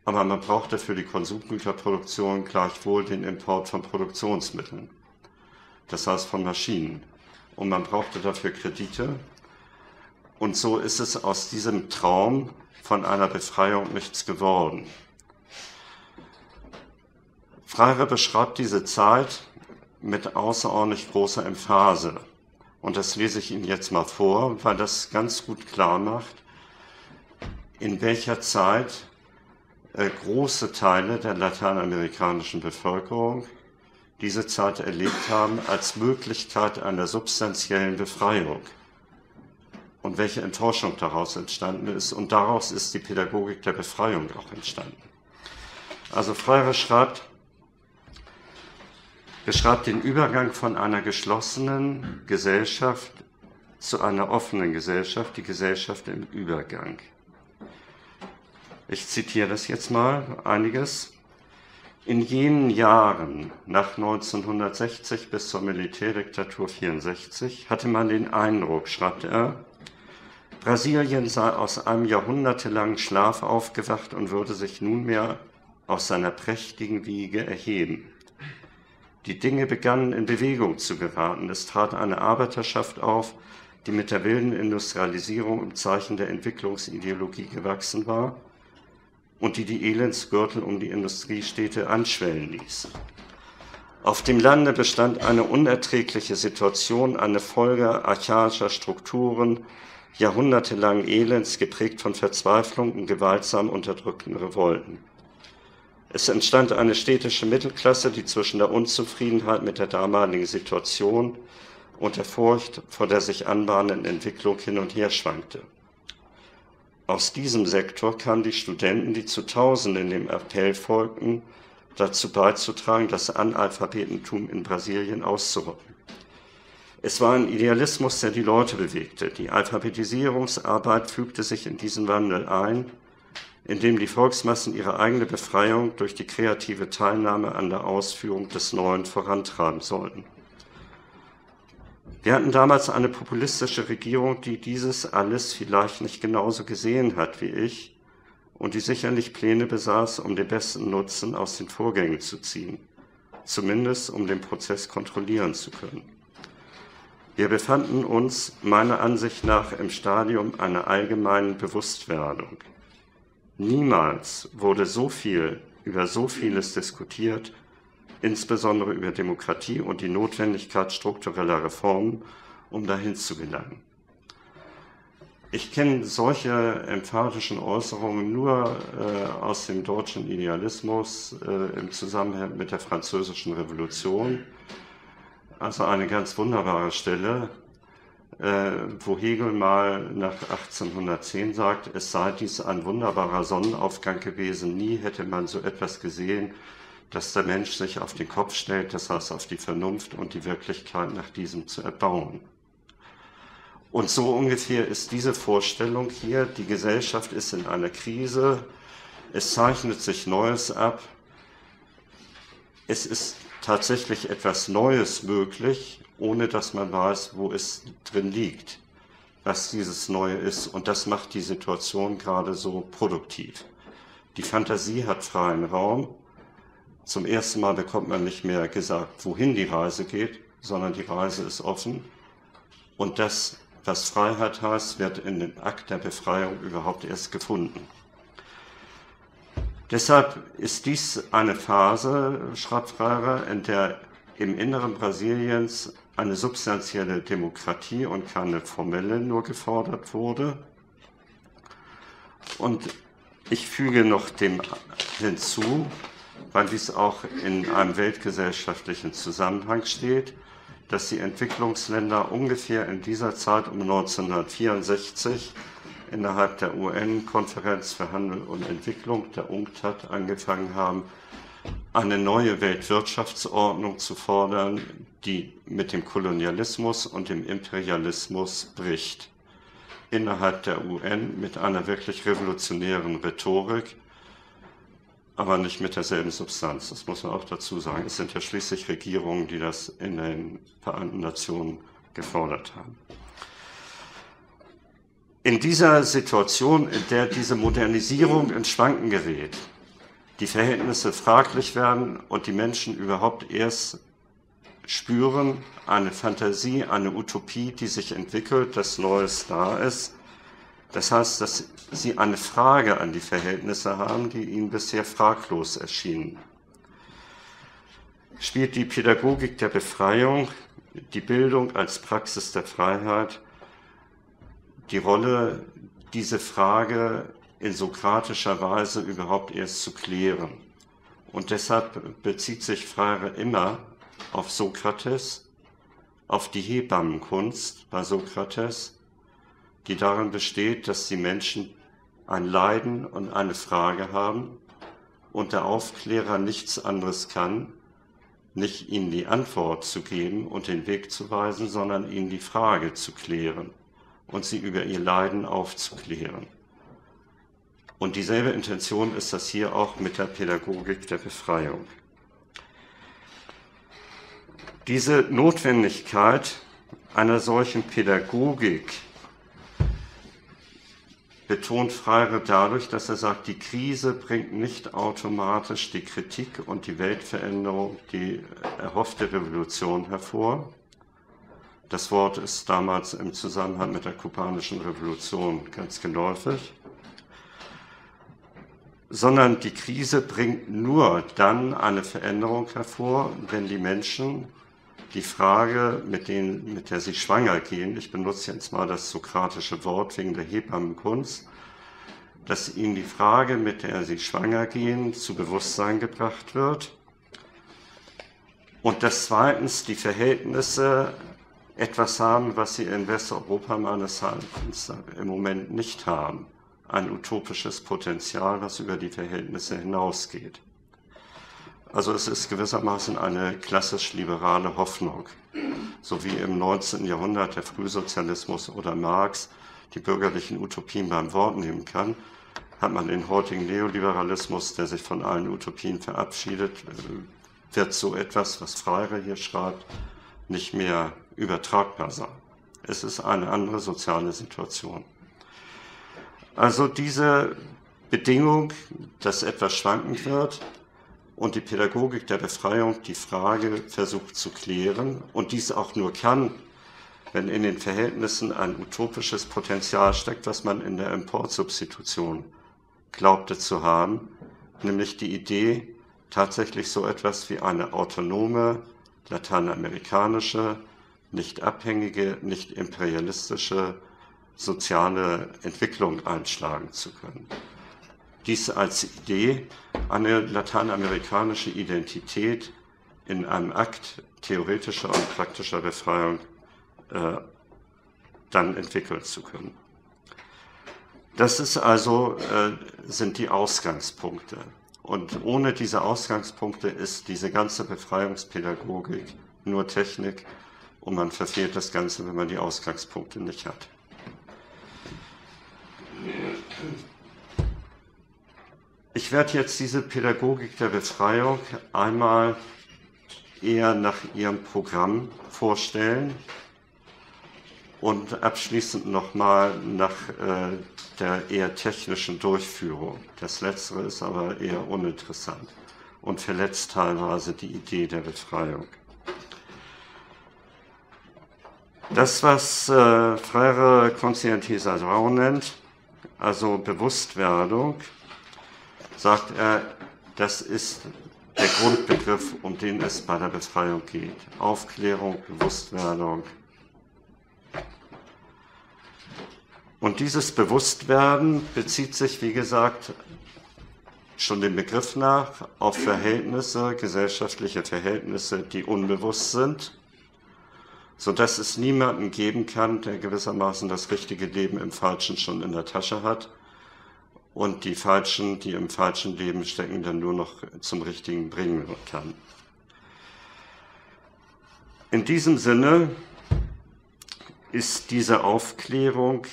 aber man brauchte für die Konsumgüterproduktion gleichwohl den Import von Produktionsmitteln, das heißt von Maschinen. Und man brauchte dafür Kredite. Und so ist es aus diesem Traum von einer Befreiung nichts geworden. Freire beschreibt diese Zeit mit außerordentlich großer Emphase. Und das lese ich Ihnen jetzt mal vor, weil das ganz gut klar macht, in welcher Zeit äh, große Teile der lateinamerikanischen Bevölkerung diese Zeit erlebt haben als Möglichkeit einer substanziellen Befreiung. Und welche Enttäuschung daraus entstanden ist. Und daraus ist die Pädagogik der Befreiung auch entstanden. Also Freire schreibt, beschreibt den Übergang von einer geschlossenen Gesellschaft zu einer offenen Gesellschaft, die Gesellschaft im Übergang. Ich zitiere das jetzt mal einiges. In jenen Jahren nach 1960 bis zur Militärdiktatur 64 hatte man den Eindruck, schreibt er, Brasilien sei aus einem jahrhundertelangen Schlaf aufgewacht und würde sich nunmehr aus seiner prächtigen Wiege erheben. Die Dinge begannen in Bewegung zu geraten. Es trat eine Arbeiterschaft auf, die mit der wilden Industrialisierung im Zeichen der Entwicklungsideologie gewachsen war und die die Elendsgürtel um die Industriestädte anschwellen ließ. Auf dem Lande bestand eine unerträgliche Situation, eine Folge archaischer Strukturen, jahrhundertelang Elends, geprägt von Verzweiflung und gewaltsam unterdrückten Revolten. Es entstand eine städtische Mittelklasse, die zwischen der Unzufriedenheit mit der damaligen Situation und der Furcht vor der sich anbahnenden Entwicklung hin und her schwankte. Aus diesem Sektor kamen die Studenten, die zu Tausenden dem Appell folgten, dazu beizutragen, das Analphabetentum in Brasilien auszurotten. Es war ein Idealismus, der die Leute bewegte. Die Alphabetisierungsarbeit fügte sich in diesen Wandel ein, indem die Volksmassen ihre eigene Befreiung durch die kreative Teilnahme an der Ausführung des Neuen vorantreiben sollten. Wir hatten damals eine populistische Regierung, die dieses alles vielleicht nicht genauso gesehen hat wie ich und die sicherlich Pläne besaß, um den besten Nutzen aus den Vorgängen zu ziehen, zumindest um den Prozess kontrollieren zu können. Wir befanden uns meiner Ansicht nach im Stadium einer allgemeinen Bewusstwerdung. Niemals wurde so viel über so vieles diskutiert insbesondere über Demokratie und die Notwendigkeit struktureller Reformen, um dahin zu gelangen. Ich kenne solche emphatischen Äußerungen nur äh, aus dem deutschen Idealismus äh, im Zusammenhang mit der französischen Revolution. Also eine ganz wunderbare Stelle, wo Hegel mal nach 1810 sagt, es sei dies ein wunderbarer Sonnenaufgang gewesen, nie hätte man so etwas gesehen dass der Mensch sich auf den Kopf stellt, das heißt auf die Vernunft und die Wirklichkeit nach diesem zu erbauen. Und so ungefähr ist diese Vorstellung hier, die Gesellschaft ist in einer Krise, es zeichnet sich Neues ab, es ist tatsächlich etwas Neues möglich, ohne dass man weiß, wo es drin liegt, was dieses Neue ist. Und das macht die Situation gerade so produktiv. Die Fantasie hat freien Raum zum ersten Mal bekommt man nicht mehr gesagt, wohin die Reise geht, sondern die Reise ist offen. Und das, was Freiheit heißt, wird in dem Akt der Befreiung überhaupt erst gefunden. Deshalb ist dies eine Phase, schreibt Freire, in der im Inneren Brasiliens eine substanzielle Demokratie und keine formelle nur gefordert wurde. Und ich füge noch dem hinzu, weil dies auch in einem weltgesellschaftlichen Zusammenhang steht, dass die Entwicklungsländer ungefähr in dieser Zeit um 1964 innerhalb der UN-Konferenz für Handel und Entwicklung, der UNCTAD, angefangen haben, eine neue Weltwirtschaftsordnung zu fordern, die mit dem Kolonialismus und dem Imperialismus bricht. Innerhalb der UN mit einer wirklich revolutionären Rhetorik, aber nicht mit derselben Substanz. Das muss man auch dazu sagen. Es sind ja schließlich Regierungen, die das in den Vereinten Nationen gefordert haben. In dieser Situation, in der diese Modernisierung ins Schwanken gerät, die Verhältnisse fraglich werden und die Menschen überhaupt erst spüren, eine Fantasie, eine Utopie, die sich entwickelt, dass Neues da ist, das heißt, dass sie eine Frage an die Verhältnisse haben, die ihnen bisher fraglos erschienen. Spielt die Pädagogik der Befreiung, die Bildung als Praxis der Freiheit die Rolle, diese Frage in sokratischer Weise überhaupt erst zu klären? Und deshalb bezieht sich Freire immer auf Sokrates, auf die Hebammenkunst bei Sokrates, die darin besteht, dass die Menschen ein Leiden und eine Frage haben und der Aufklärer nichts anderes kann, nicht ihnen die Antwort zu geben und den Weg zu weisen, sondern ihnen die Frage zu klären und sie über ihr Leiden aufzuklären. Und dieselbe Intention ist das hier auch mit der Pädagogik der Befreiung. Diese Notwendigkeit einer solchen Pädagogik betont Freire dadurch, dass er sagt, die Krise bringt nicht automatisch die Kritik und die Weltveränderung, die erhoffte Revolution hervor. Das Wort ist damals im Zusammenhang mit der kubanischen Revolution ganz geläufig sondern die Krise bringt nur dann eine Veränderung hervor, wenn die Menschen die Frage, mit, denen, mit der sie schwanger gehen, ich benutze jetzt mal das sokratische Wort wegen der Hebammenkunst, dass ihnen die Frage, mit der sie schwanger gehen, zu Bewusstsein gebracht wird. Und dass zweitens die Verhältnisse etwas haben, was sie in Westeuropa meines Erachtens im Moment nicht haben ein utopisches Potenzial, was über die Verhältnisse hinausgeht. Also es ist gewissermaßen eine klassisch-liberale Hoffnung, so wie im 19. Jahrhundert der Frühsozialismus oder Marx die bürgerlichen Utopien beim Wort nehmen kann, hat man den heutigen Neoliberalismus, der sich von allen Utopien verabschiedet, wird so etwas, was Freire hier schreibt, nicht mehr übertragbar sein. Es ist eine andere soziale Situation. Also diese Bedingung, dass etwas schwankend wird und die Pädagogik der Befreiung die Frage versucht zu klären und dies auch nur kann, wenn in den Verhältnissen ein utopisches Potenzial steckt, was man in der Importsubstitution glaubte zu haben, nämlich die Idee, tatsächlich so etwas wie eine autonome, lateinamerikanische, nicht abhängige, nicht imperialistische soziale Entwicklung einschlagen zu können. Dies als Idee, eine lateinamerikanische Identität in einem Akt theoretischer und praktischer Befreiung äh, dann entwickeln zu können. Das ist also, äh, sind die Ausgangspunkte. Und ohne diese Ausgangspunkte ist diese ganze Befreiungspädagogik nur Technik und man verfehlt das Ganze, wenn man die Ausgangspunkte nicht hat. Ich werde jetzt diese Pädagogik der Befreiung einmal eher nach ihrem Programm vorstellen und abschließend nochmal nach äh, der eher technischen Durchführung. Das letztere ist aber eher uninteressant und verletzt teilweise die Idee der Befreiung. Das, was äh, Freire Conscientisation nennt, also Bewusstwerdung, sagt er, das ist der Grundbegriff, um den es bei der Befreiung geht. Aufklärung, Bewusstwerdung. Und dieses Bewusstwerden bezieht sich, wie gesagt, schon dem Begriff nach auf Verhältnisse, gesellschaftliche Verhältnisse, die unbewusst sind sodass es niemanden geben kann, der gewissermaßen das richtige Leben im Falschen schon in der Tasche hat und die Falschen, die im falschen Leben stecken, dann nur noch zum Richtigen bringen kann. In diesem Sinne ist diese Aufklärung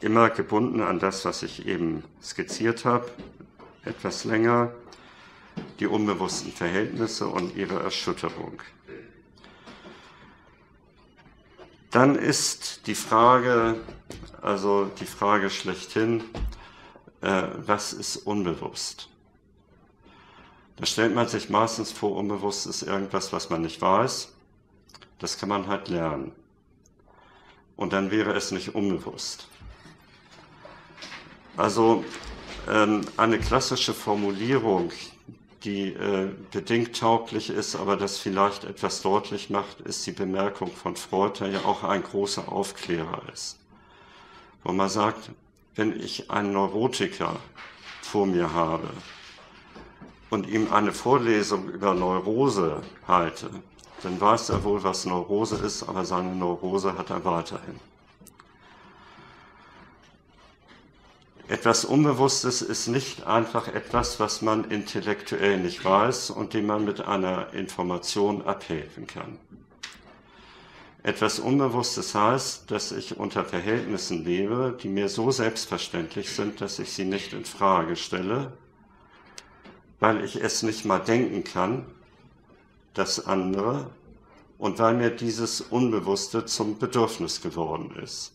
immer gebunden an das, was ich eben skizziert habe, etwas länger, die unbewussten Verhältnisse und ihre Erschütterung. Dann ist die Frage, also die Frage schlechthin, äh, was ist unbewusst? Da stellt man sich meistens vor, unbewusst ist irgendwas, was man nicht weiß. Das kann man halt lernen. Und dann wäre es nicht unbewusst. Also ähm, eine klassische Formulierung, die äh, bedingt tauglich ist, aber das vielleicht etwas deutlich macht, ist die Bemerkung von Freud, der ja auch ein großer Aufklärer ist. Wo man sagt, wenn ich einen Neurotiker vor mir habe und ihm eine Vorlesung über Neurose halte, dann weiß er wohl, was Neurose ist, aber seine Neurose hat er weiterhin. Etwas Unbewusstes ist nicht einfach etwas, was man intellektuell nicht weiß und dem man mit einer Information abhelfen kann. Etwas Unbewusstes heißt, dass ich unter Verhältnissen lebe, die mir so selbstverständlich sind, dass ich sie nicht in Frage stelle, weil ich es nicht mal denken kann, das andere, und weil mir dieses Unbewusste zum Bedürfnis geworden ist.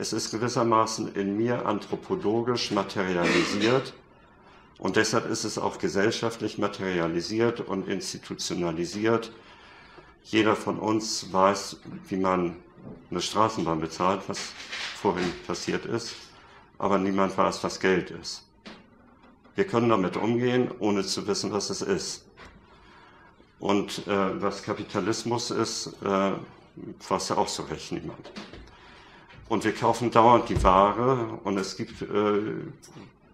Es ist gewissermaßen in mir anthropologisch materialisiert und deshalb ist es auch gesellschaftlich materialisiert und institutionalisiert. Jeder von uns weiß, wie man eine Straßenbahn bezahlt, was vorhin passiert ist, aber niemand weiß, was Geld ist. Wir können damit umgehen, ohne zu wissen, was es ist. Und äh, was Kapitalismus ist, äh, weiß ja auch so recht niemand. Und wir kaufen dauernd die Ware und es gibt äh,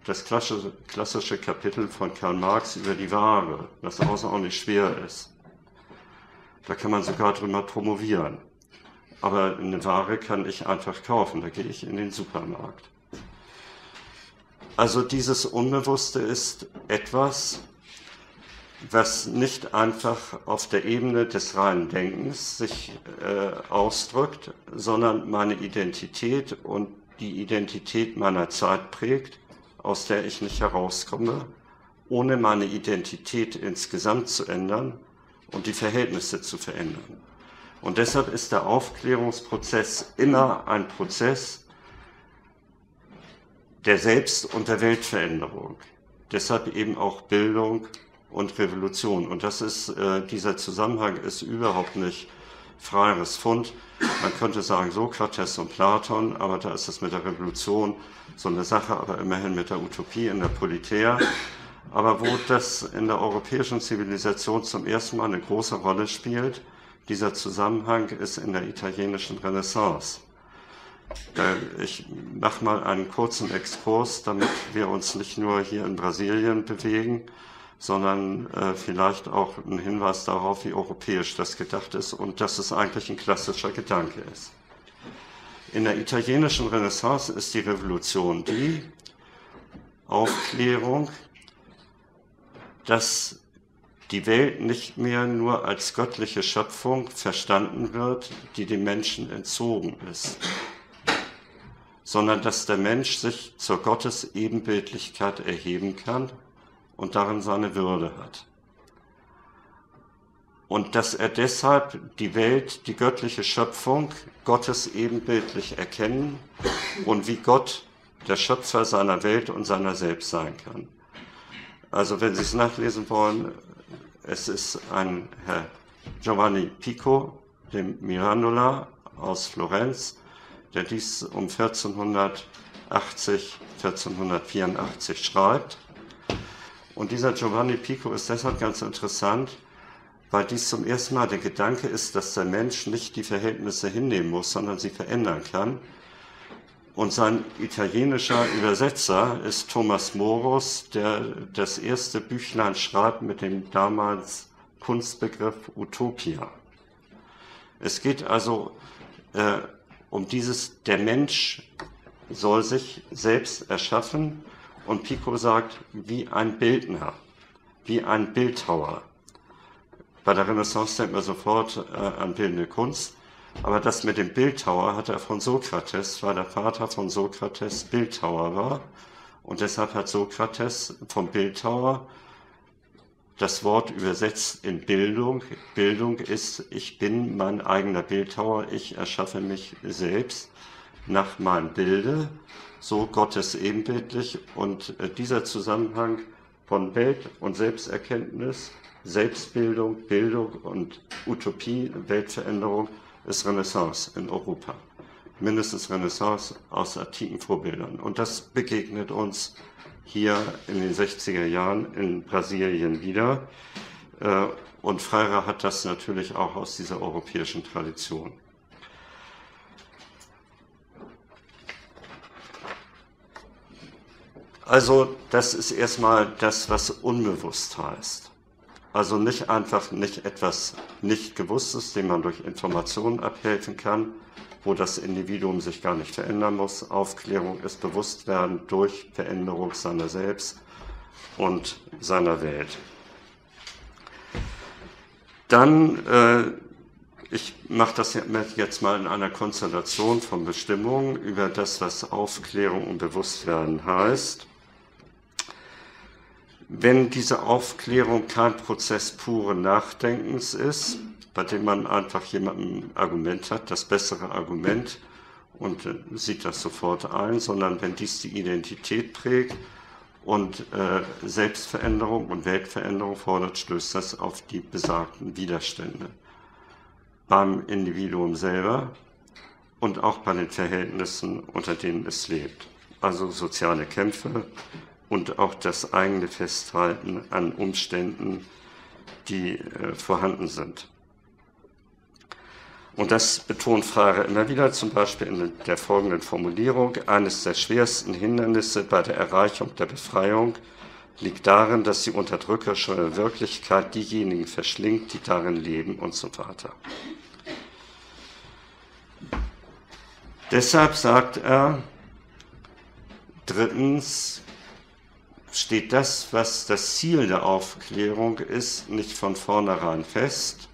das klassische, klassische Kapitel von Karl Marx über die Ware, das außerordentlich schwer ist. Da kann man sogar drüber promovieren. Aber eine Ware kann ich einfach kaufen, da gehe ich in den Supermarkt. Also dieses Unbewusste ist etwas, was nicht einfach auf der Ebene des reinen Denkens sich äh, ausdrückt, sondern meine Identität und die Identität meiner Zeit prägt, aus der ich nicht herauskomme, ohne meine Identität insgesamt zu ändern und die Verhältnisse zu verändern. Und deshalb ist der Aufklärungsprozess immer ein Prozess der Selbst- und der Weltveränderung. Deshalb eben auch Bildung und Revolution. Und das ist, äh, dieser Zusammenhang ist überhaupt nicht freieres Fund. Man könnte sagen Sokrates und Platon, aber da ist es mit der Revolution so eine Sache, aber immerhin mit der Utopie in der Politäa. Aber wo das in der europäischen Zivilisation zum ersten Mal eine große Rolle spielt, dieser Zusammenhang ist in der italienischen Renaissance. Ich mache mal einen kurzen Exkurs, damit wir uns nicht nur hier in Brasilien bewegen, sondern äh, vielleicht auch ein Hinweis darauf, wie europäisch das gedacht ist und dass es eigentlich ein klassischer Gedanke ist. In der italienischen Renaissance ist die Revolution die Aufklärung, dass die Welt nicht mehr nur als göttliche Schöpfung verstanden wird, die dem Menschen entzogen ist, sondern dass der Mensch sich zur Gottesebenbildlichkeit erheben kann und darin seine Würde hat. Und dass er deshalb die Welt, die göttliche Schöpfung Gottes ebenbildlich erkennen und wie Gott der Schöpfer seiner Welt und seiner selbst sein kann. Also wenn Sie es nachlesen wollen, es ist ein Herr Giovanni Pico, dem Mirandola aus Florenz, der dies um 1480, 1484 schreibt. Und dieser Giovanni Pico ist deshalb ganz interessant, weil dies zum ersten Mal der Gedanke ist, dass der Mensch nicht die Verhältnisse hinnehmen muss, sondern sie verändern kann. Und sein italienischer Übersetzer ist Thomas Morus, der das erste Büchlein schreibt mit dem damals Kunstbegriff Utopia. Es geht also äh, um dieses, der Mensch soll sich selbst erschaffen und Pico sagt, wie ein Bildner, wie ein Bildhauer. Bei der Renaissance denkt man sofort äh, an bildende Kunst. Aber das mit dem Bildhauer hat er von Sokrates, weil der Vater von Sokrates Bildhauer war. Und deshalb hat Sokrates vom Bildhauer das Wort übersetzt in Bildung. Bildung ist, ich bin mein eigener Bildhauer, ich erschaffe mich selbst nach meinem Bilde so Gottes ebenbildlich. Und äh, dieser Zusammenhang von Welt- und Selbsterkenntnis, Selbstbildung, Bildung und Utopie, Weltveränderung ist Renaissance in Europa. Mindestens Renaissance aus antiken Vorbildern. Und das begegnet uns hier in den 60er Jahren in Brasilien wieder. Äh, und Freire hat das natürlich auch aus dieser europäischen Tradition. Also das ist erstmal das, was unbewusst heißt. Also nicht einfach nicht etwas nicht gewusstes, dem man durch Informationen abhelfen kann, wo das Individuum sich gar nicht verändern muss. Aufklärung ist Bewusstwerden durch Veränderung seiner selbst und seiner Welt. Dann äh, ich mache das jetzt mal in einer Konstellation von Bestimmungen über das, was Aufklärung und Bewusstwerden heißt. Wenn diese Aufklärung kein Prozess puren Nachdenkens ist, bei dem man einfach jemandem ein Argument hat, das bessere Argument, und äh, sieht das sofort ein, sondern wenn dies die Identität prägt und äh, Selbstveränderung und Weltveränderung fordert, stößt das auf die besagten Widerstände beim Individuum selber und auch bei den Verhältnissen, unter denen es lebt. Also soziale Kämpfe, und auch das eigene Festhalten an Umständen, die äh, vorhanden sind. Und das betont Frage immer wieder, zum Beispiel in der folgenden Formulierung. Eines der schwersten Hindernisse bei der Erreichung der Befreiung liegt darin, dass die unterdrückerische Wirklichkeit diejenigen verschlingt, die darin leben und so weiter. Deshalb sagt er, drittens, steht das, was das Ziel der Aufklärung ist, nicht von vornherein fest.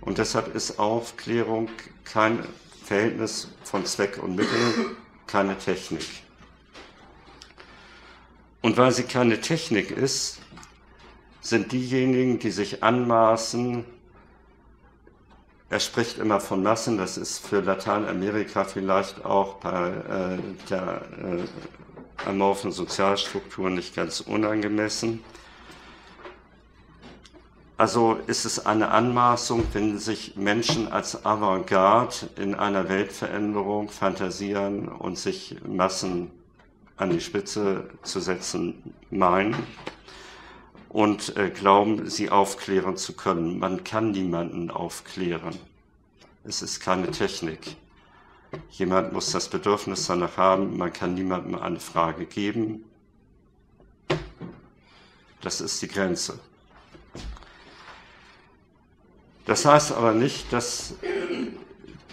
Und deshalb ist Aufklärung kein Verhältnis von Zweck und Mittel, keine Technik. Und weil sie keine Technik ist, sind diejenigen, die sich anmaßen, er spricht immer von Massen, das ist für Lateinamerika vielleicht auch bei äh, der äh, amorphen Sozialstrukturen nicht ganz unangemessen. Also ist es eine Anmaßung, wenn sich Menschen als Avantgarde in einer Weltveränderung fantasieren und sich Massen an die Spitze zu setzen meinen und äh, glauben, sie aufklären zu können. Man kann niemanden aufklären. Es ist keine Technik. Jemand muss das Bedürfnis danach haben, man kann niemandem eine Frage geben. Das ist die Grenze. Das heißt aber nicht, dass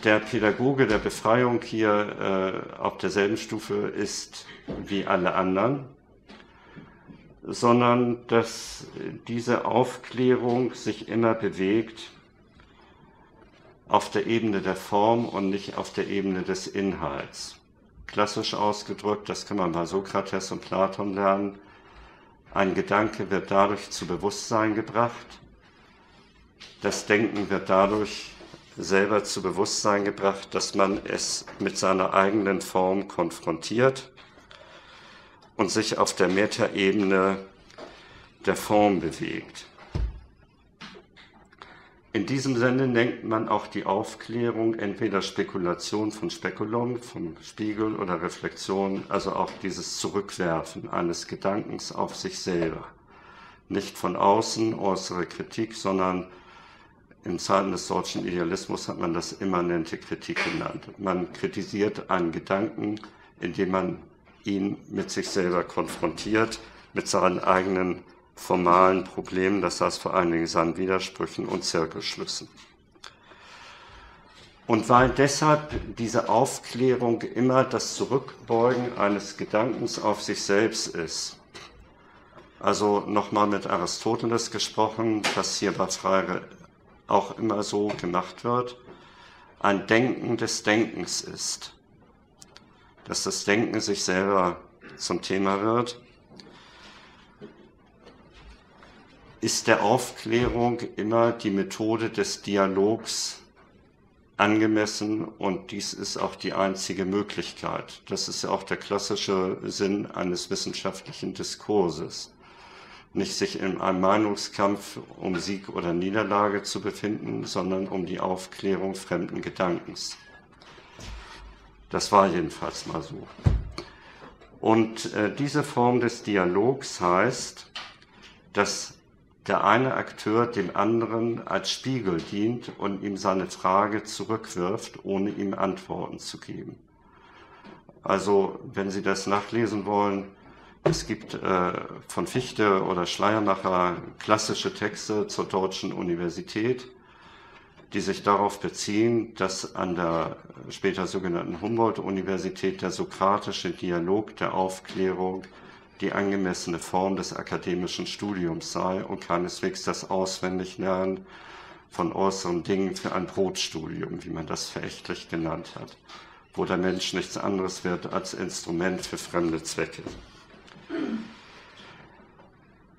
der Pädagoge der Befreiung hier äh, auf derselben Stufe ist wie alle anderen, sondern dass diese Aufklärung sich immer bewegt auf der Ebene der Form und nicht auf der Ebene des Inhalts. Klassisch ausgedrückt, das kann man bei Sokrates und Platon lernen, ein Gedanke wird dadurch zu Bewusstsein gebracht, das Denken wird dadurch selber zu Bewusstsein gebracht, dass man es mit seiner eigenen Form konfrontiert und sich auf der Metaebene der Form bewegt. In diesem Sinne nennt man auch die Aufklärung entweder Spekulation von Spekulum, vom Spiegel oder Reflexion, also auch dieses Zurückwerfen eines Gedankens auf sich selber. Nicht von außen äußere Kritik, sondern in Zeiten des deutschen Idealismus hat man das immanente Kritik genannt. Man kritisiert einen Gedanken, indem man ihn mit sich selber konfrontiert, mit seinen eigenen formalen Problemen, das heißt vor allen Dingen seinen Widersprüchen und Zirkelschlüssen. Und weil deshalb diese Aufklärung immer das Zurückbeugen eines Gedankens auf sich selbst ist, also nochmal mit Aristoteles gesprochen, was hier bei Freire auch immer so gemacht wird, ein Denken des Denkens ist, dass das Denken sich selber zum Thema wird ist der Aufklärung immer die Methode des Dialogs angemessen und dies ist auch die einzige Möglichkeit. Das ist ja auch der klassische Sinn eines wissenschaftlichen Diskurses. Nicht sich in einem Meinungskampf um Sieg oder Niederlage zu befinden, sondern um die Aufklärung fremden Gedankens. Das war jedenfalls mal so. Und äh, diese Form des Dialogs heißt, dass der eine Akteur dem anderen als Spiegel dient und ihm seine Frage zurückwirft, ohne ihm Antworten zu geben. Also, wenn Sie das nachlesen wollen, es gibt äh, von Fichte oder Schleiermacher klassische Texte zur deutschen Universität, die sich darauf beziehen, dass an der später sogenannten Humboldt-Universität der sokratische Dialog der Aufklärung die angemessene Form des akademischen Studiums sei und keineswegs das Auswendiglernen von äußeren Dingen für ein Brotstudium, wie man das verächtlich genannt hat, wo der Mensch nichts anderes wird als Instrument für fremde Zwecke.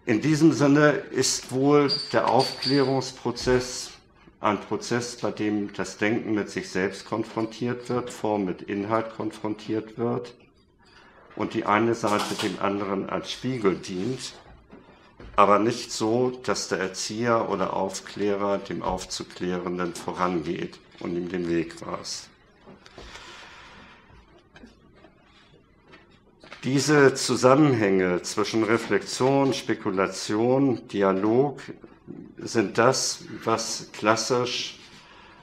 In diesem Sinne ist wohl der Aufklärungsprozess ein Prozess, bei dem das Denken mit sich selbst konfrontiert wird, Form mit Inhalt konfrontiert wird und die eine Seite dem anderen als Spiegel dient, aber nicht so, dass der Erzieher oder Aufklärer dem Aufzuklärenden vorangeht und ihm den Weg weist. Diese Zusammenhänge zwischen Reflexion, Spekulation, Dialog sind das, was klassisch,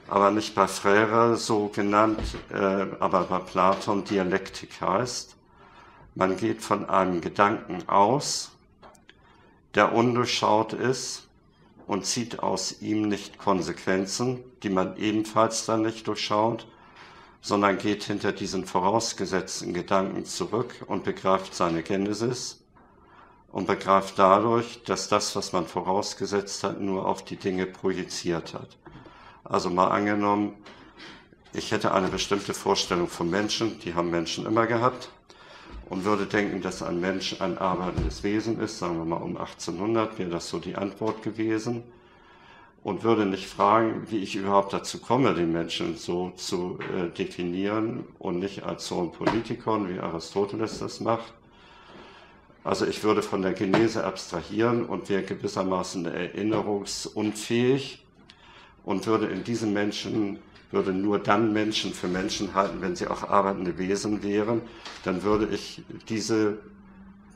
aber nicht bei Frere so genannt, äh, aber bei Platon Dialektik heißt. Man geht von einem Gedanken aus, der undurchschaut ist und zieht aus ihm nicht Konsequenzen, die man ebenfalls dann nicht durchschaut, sondern geht hinter diesen vorausgesetzten Gedanken zurück und begreift seine Genesis und begreift dadurch, dass das, was man vorausgesetzt hat, nur auf die Dinge projiziert hat. Also mal angenommen, ich hätte eine bestimmte Vorstellung von Menschen, die haben Menschen immer gehabt, und würde denken, dass ein Mensch ein arbeitendes Wesen ist, sagen wir mal um 1800 wäre das so die Antwort gewesen, und würde nicht fragen, wie ich überhaupt dazu komme, den Menschen so zu äh, definieren und nicht als so ein Politikon, wie Aristoteles das macht. Also ich würde von der Genese abstrahieren und wäre gewissermaßen erinnerungsunfähig und würde in diesem Menschen würde nur dann Menschen für Menschen halten, wenn sie auch arbeitende Wesen wären, dann würde ich diese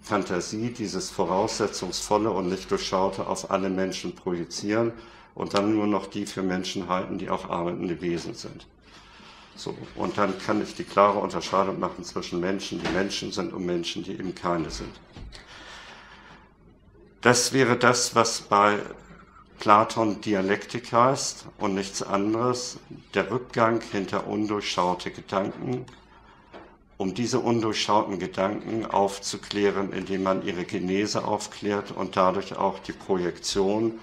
Fantasie, dieses Voraussetzungsvolle und nicht durchschaute auf alle Menschen projizieren und dann nur noch die für Menschen halten, die auch arbeitende Wesen sind. So, und dann kann ich die klare Unterscheidung machen zwischen Menschen, die Menschen sind und Menschen, die eben keine sind. Das wäre das, was bei Platon Dialektik heißt und nichts anderes, der Rückgang hinter undurchschaute Gedanken, um diese undurchschauten Gedanken aufzuklären, indem man ihre Genese aufklärt und dadurch auch die Projektion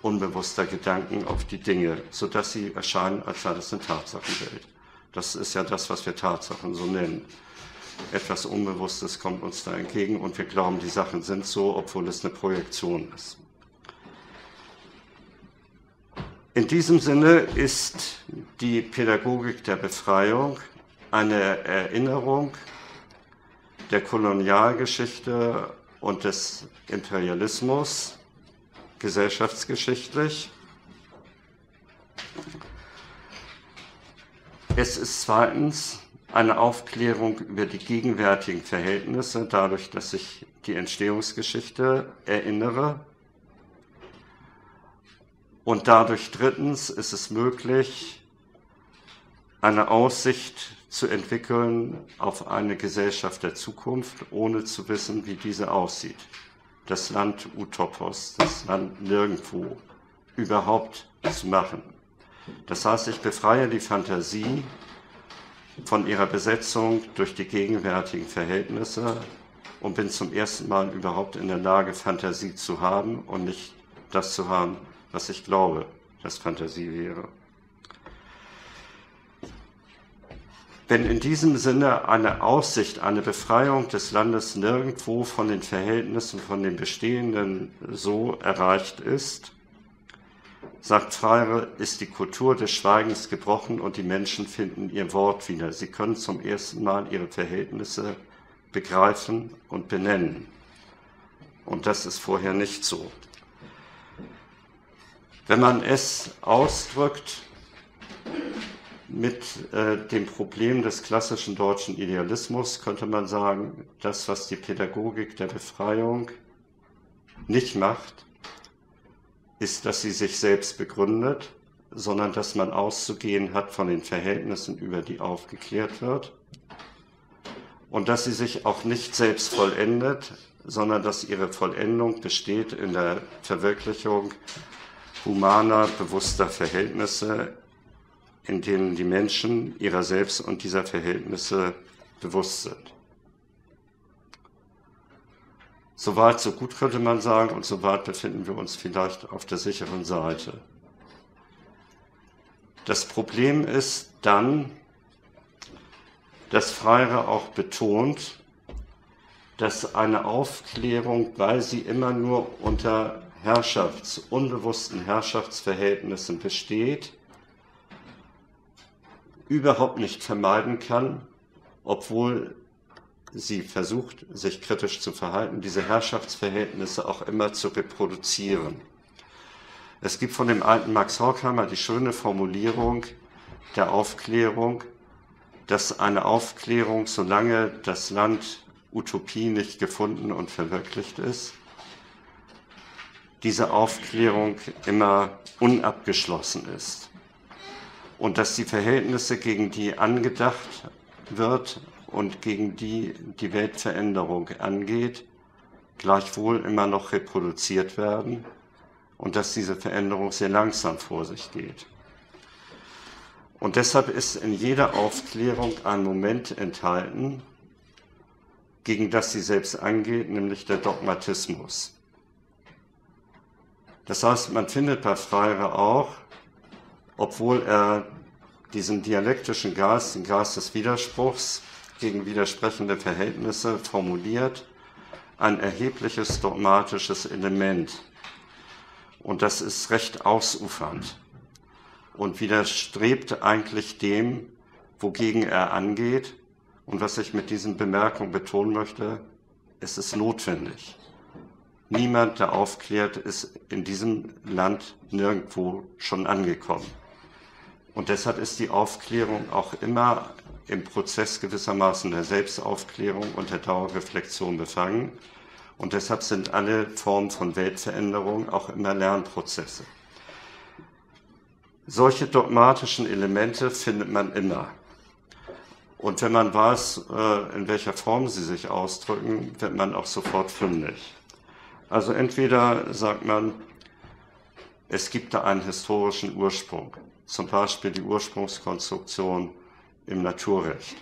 unbewusster Gedanken auf die Dinge, sodass sie erscheinen, als sei das eine Tatsachenwelt. Das ist ja das, was wir Tatsachen so nennen. Etwas Unbewusstes kommt uns da entgegen und wir glauben, die Sachen sind so, obwohl es eine Projektion ist. In diesem Sinne ist die Pädagogik der Befreiung eine Erinnerung der Kolonialgeschichte und des Imperialismus gesellschaftsgeschichtlich. Es ist zweitens eine Aufklärung über die gegenwärtigen Verhältnisse, dadurch, dass ich die Entstehungsgeschichte erinnere und dadurch drittens ist es möglich, eine Aussicht zu entwickeln auf eine Gesellschaft der Zukunft, ohne zu wissen, wie diese aussieht. Das Land Utopos, das Land nirgendwo überhaupt zu machen. Das heißt, ich befreie die Fantasie von ihrer Besetzung durch die gegenwärtigen Verhältnisse und bin zum ersten Mal überhaupt in der Lage, Fantasie zu haben und nicht das zu haben, was ich glaube, dass Fantasie wäre. Wenn in diesem Sinne eine Aussicht, eine Befreiung des Landes nirgendwo von den Verhältnissen, von den Bestehenden so erreicht ist, sagt Freire, ist die Kultur des Schweigens gebrochen und die Menschen finden ihr Wort wieder. Sie können zum ersten Mal ihre Verhältnisse begreifen und benennen. Und das ist vorher nicht so. Wenn man es ausdrückt mit äh, dem Problem des klassischen deutschen Idealismus, könnte man sagen, das, was die Pädagogik der Befreiung nicht macht, ist, dass sie sich selbst begründet, sondern dass man auszugehen hat von den Verhältnissen, über die aufgeklärt wird, und dass sie sich auch nicht selbst vollendet, sondern dass ihre Vollendung besteht in der Verwirklichung humaner, bewusster Verhältnisse, in denen die Menschen ihrer selbst und dieser Verhältnisse bewusst sind. Soweit, so gut könnte man sagen, und soweit befinden wir uns vielleicht auf der sicheren Seite. Das Problem ist dann, dass Freire auch betont, dass eine Aufklärung, weil sie immer nur unter Herrschafts-, unbewussten Herrschaftsverhältnissen besteht, überhaupt nicht vermeiden kann, obwohl sie versucht, sich kritisch zu verhalten, diese Herrschaftsverhältnisse auch immer zu reproduzieren. Es gibt von dem alten Max Horkheimer die schöne Formulierung der Aufklärung, dass eine Aufklärung, solange das Land Utopie nicht gefunden und verwirklicht ist, diese Aufklärung immer unabgeschlossen ist und dass die Verhältnisse, gegen die angedacht wird und gegen die die Weltveränderung angeht, gleichwohl immer noch reproduziert werden und dass diese Veränderung sehr langsam vor sich geht. Und deshalb ist in jeder Aufklärung ein Moment enthalten, gegen das sie selbst angeht, nämlich der Dogmatismus. Das heißt, man findet bei Freire auch, obwohl er diesen dialektischen Geist, den Geist des Widerspruchs gegen widersprechende Verhältnisse formuliert, ein erhebliches dogmatisches Element. Und das ist recht ausufernd und widerstrebt eigentlich dem, wogegen er angeht. Und was ich mit diesen Bemerkungen betonen möchte, es ist notwendig. Niemand, der aufklärt, ist in diesem Land nirgendwo schon angekommen. Und deshalb ist die Aufklärung auch immer im Prozess gewissermaßen der Selbstaufklärung und der Dauerreflexion befangen. Und deshalb sind alle Formen von Weltveränderung auch immer Lernprozesse. Solche dogmatischen Elemente findet man immer. Und wenn man weiß, äh, in welcher Form sie sich ausdrücken, wird man auch sofort fündig. Also entweder sagt man, es gibt da einen historischen Ursprung zum Beispiel die Ursprungskonstruktion im Naturrecht,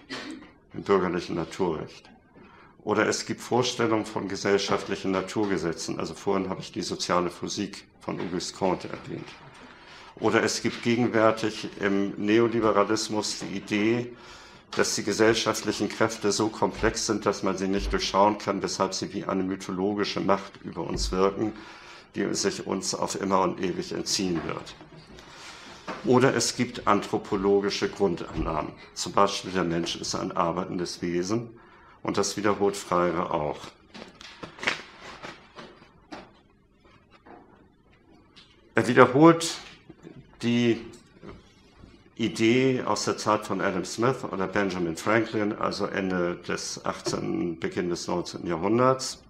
im bürgerlichen Naturrecht. Oder es gibt Vorstellungen von gesellschaftlichen Naturgesetzen. Also vorhin habe ich die soziale Physik von Auguste Comte erwähnt. Oder es gibt gegenwärtig im Neoliberalismus die Idee, dass die gesellschaftlichen Kräfte so komplex sind, dass man sie nicht durchschauen kann, weshalb sie wie eine mythologische Macht über uns wirken, die sich uns auf immer und ewig entziehen wird. Oder es gibt anthropologische Grundannahmen. Zum Beispiel der Mensch ist ein arbeitendes Wesen und das wiederholt Freire auch. Er wiederholt die Idee aus der Zeit von Adam Smith oder Benjamin Franklin, also Ende des 18., Beginn des 19. Jahrhunderts.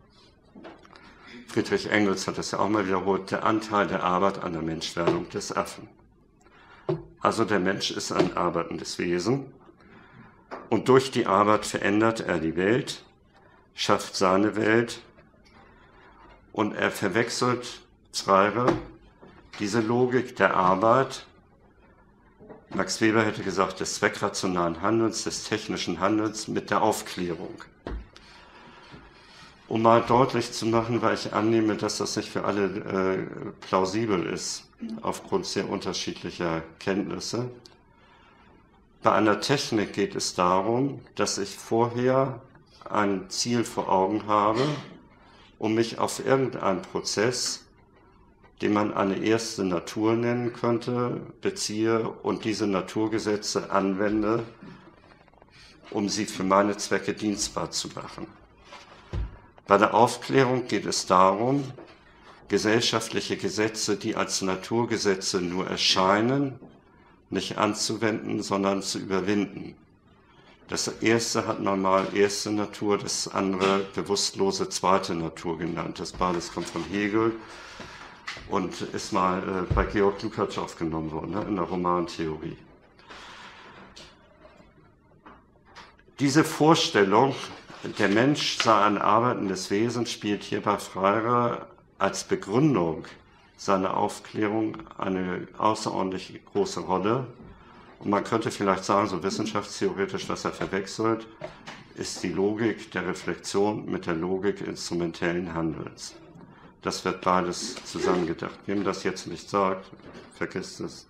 Friedrich Engels hat es ja auch mal wiederholt, der Anteil der Arbeit an der Menschwerdung des Affen. Also der Mensch ist ein arbeitendes Wesen und durch die Arbeit verändert er die Welt, schafft seine Welt und er verwechselt Freire diese Logik der Arbeit. Max Weber hätte gesagt, des zweckrationalen Handelns, des technischen Handelns mit der Aufklärung. Um mal deutlich zu machen, weil ich annehme, dass das nicht für alle äh, plausibel ist aufgrund sehr unterschiedlicher Kenntnisse. Bei einer Technik geht es darum, dass ich vorher ein Ziel vor Augen habe und mich auf irgendeinen Prozess, den man eine erste Natur nennen könnte, beziehe und diese Naturgesetze anwende, um sie für meine Zwecke dienstbar zu machen. Bei der Aufklärung geht es darum, gesellschaftliche Gesetze, die als Naturgesetze nur erscheinen, nicht anzuwenden, sondern zu überwinden. Das erste hat man mal erste Natur, das andere bewusstlose zweite Natur genannt. Das beides kommt von Hegel und ist mal äh, bei Georg Lukács aufgenommen worden, ne, in der Romantheorie. Diese Vorstellung, der Mensch sei ein arbeitendes Wesen, spielt hier bei Freire als Begründung seiner Aufklärung eine außerordentlich große Rolle. Und man könnte vielleicht sagen, so wissenschaftstheoretisch, was er verwechselt, ist die Logik der Reflexion mit der Logik instrumentellen Handelns. Das wird beides zusammengedacht. Wem das jetzt nicht sagt, vergesst es.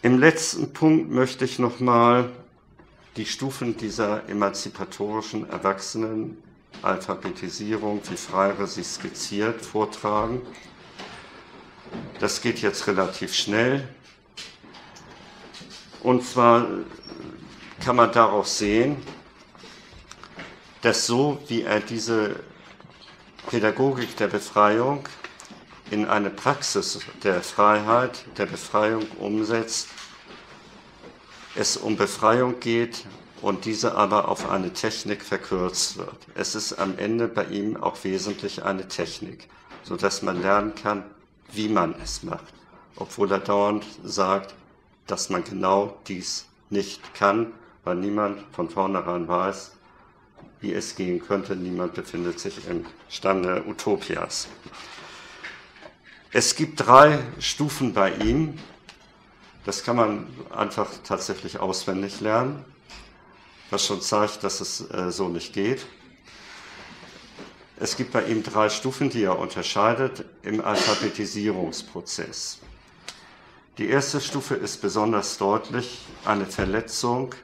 Im letzten Punkt möchte ich nochmal die Stufen dieser emanzipatorischen Erwachsenen-Alphabetisierung, wie Freire sie skizziert, vortragen. Das geht jetzt relativ schnell. Und zwar kann man darauf sehen, dass so wie er diese Pädagogik der Befreiung in eine Praxis der Freiheit, der Befreiung umsetzt, es um Befreiung geht und diese aber auf eine Technik verkürzt wird. Es ist am Ende bei ihm auch wesentlich eine Technik, sodass man lernen kann, wie man es macht, obwohl er dauernd sagt, dass man genau dies nicht kann, weil niemand von vornherein weiß, wie es gehen könnte. Niemand befindet sich im Stande Utopias. Es gibt drei Stufen bei ihm. Das kann man einfach tatsächlich auswendig lernen, was schon zeigt, dass es äh, so nicht geht. Es gibt bei ihm drei Stufen, die er unterscheidet im Alphabetisierungsprozess. Die erste Stufe ist besonders deutlich eine Verletzung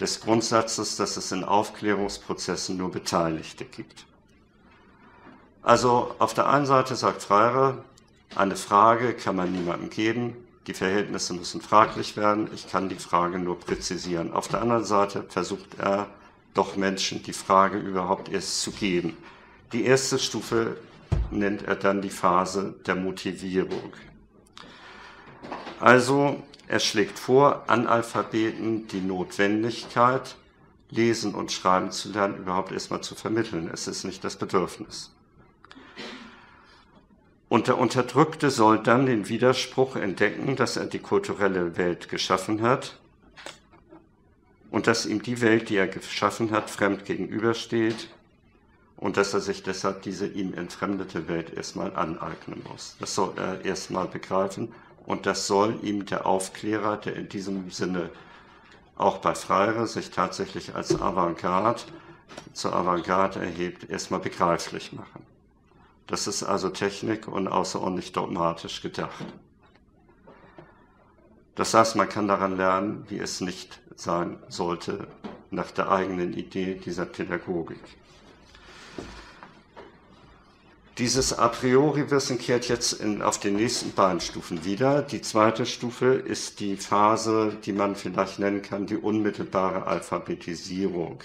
des Grundsatzes, dass es in Aufklärungsprozessen nur Beteiligte gibt. Also auf der einen Seite sagt Freire, eine Frage kann man niemandem geben, die Verhältnisse müssen fraglich werden, ich kann die Frage nur präzisieren. Auf der anderen Seite versucht er doch Menschen die Frage überhaupt erst zu geben. Die erste Stufe nennt er dann die Phase der Motivierung. Also er schlägt vor, Analphabeten die Notwendigkeit, lesen und schreiben zu lernen, überhaupt erstmal zu vermitteln. Es ist nicht das Bedürfnis. Und der Unterdrückte soll dann den Widerspruch entdecken, dass er die kulturelle Welt geschaffen hat und dass ihm die Welt, die er geschaffen hat, fremd gegenübersteht und dass er sich deshalb diese ihm entfremdete Welt erstmal aneignen muss. Das soll er erstmal begreifen und das soll ihm der Aufklärer, der in diesem Sinne auch bei Freire sich tatsächlich als Avantgarde zur Avantgarde erhebt, erstmal begreiflich machen. Das ist also Technik und außerordentlich dogmatisch gedacht. Das heißt, man kann daran lernen, wie es nicht sein sollte, nach der eigenen Idee dieser Pädagogik. Dieses A priori-Wissen kehrt jetzt in, auf den nächsten beiden Stufen wieder. Die zweite Stufe ist die Phase, die man vielleicht nennen kann, die unmittelbare Alphabetisierung.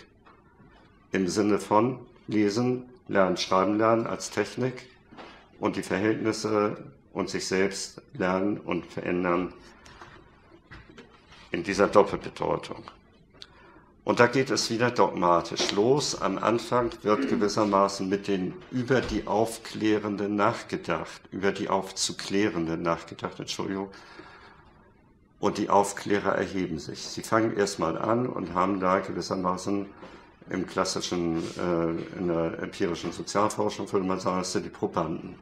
Im Sinne von Lesen, Lernen, Schreiben lernen als Technik und die Verhältnisse und sich selbst lernen und verändern in dieser Doppelbedeutung. Und da geht es wieder dogmatisch los. Am Anfang wird gewissermaßen mit den über die Aufklärenden nachgedacht, über die Aufzuklärenden nachgedacht, Entschuldigung. Und die Aufklärer erheben sich. Sie fangen erstmal an und haben da gewissermaßen im klassischen, äh, in der empirischen Sozialforschung würde man sagen, das sind die Probanden.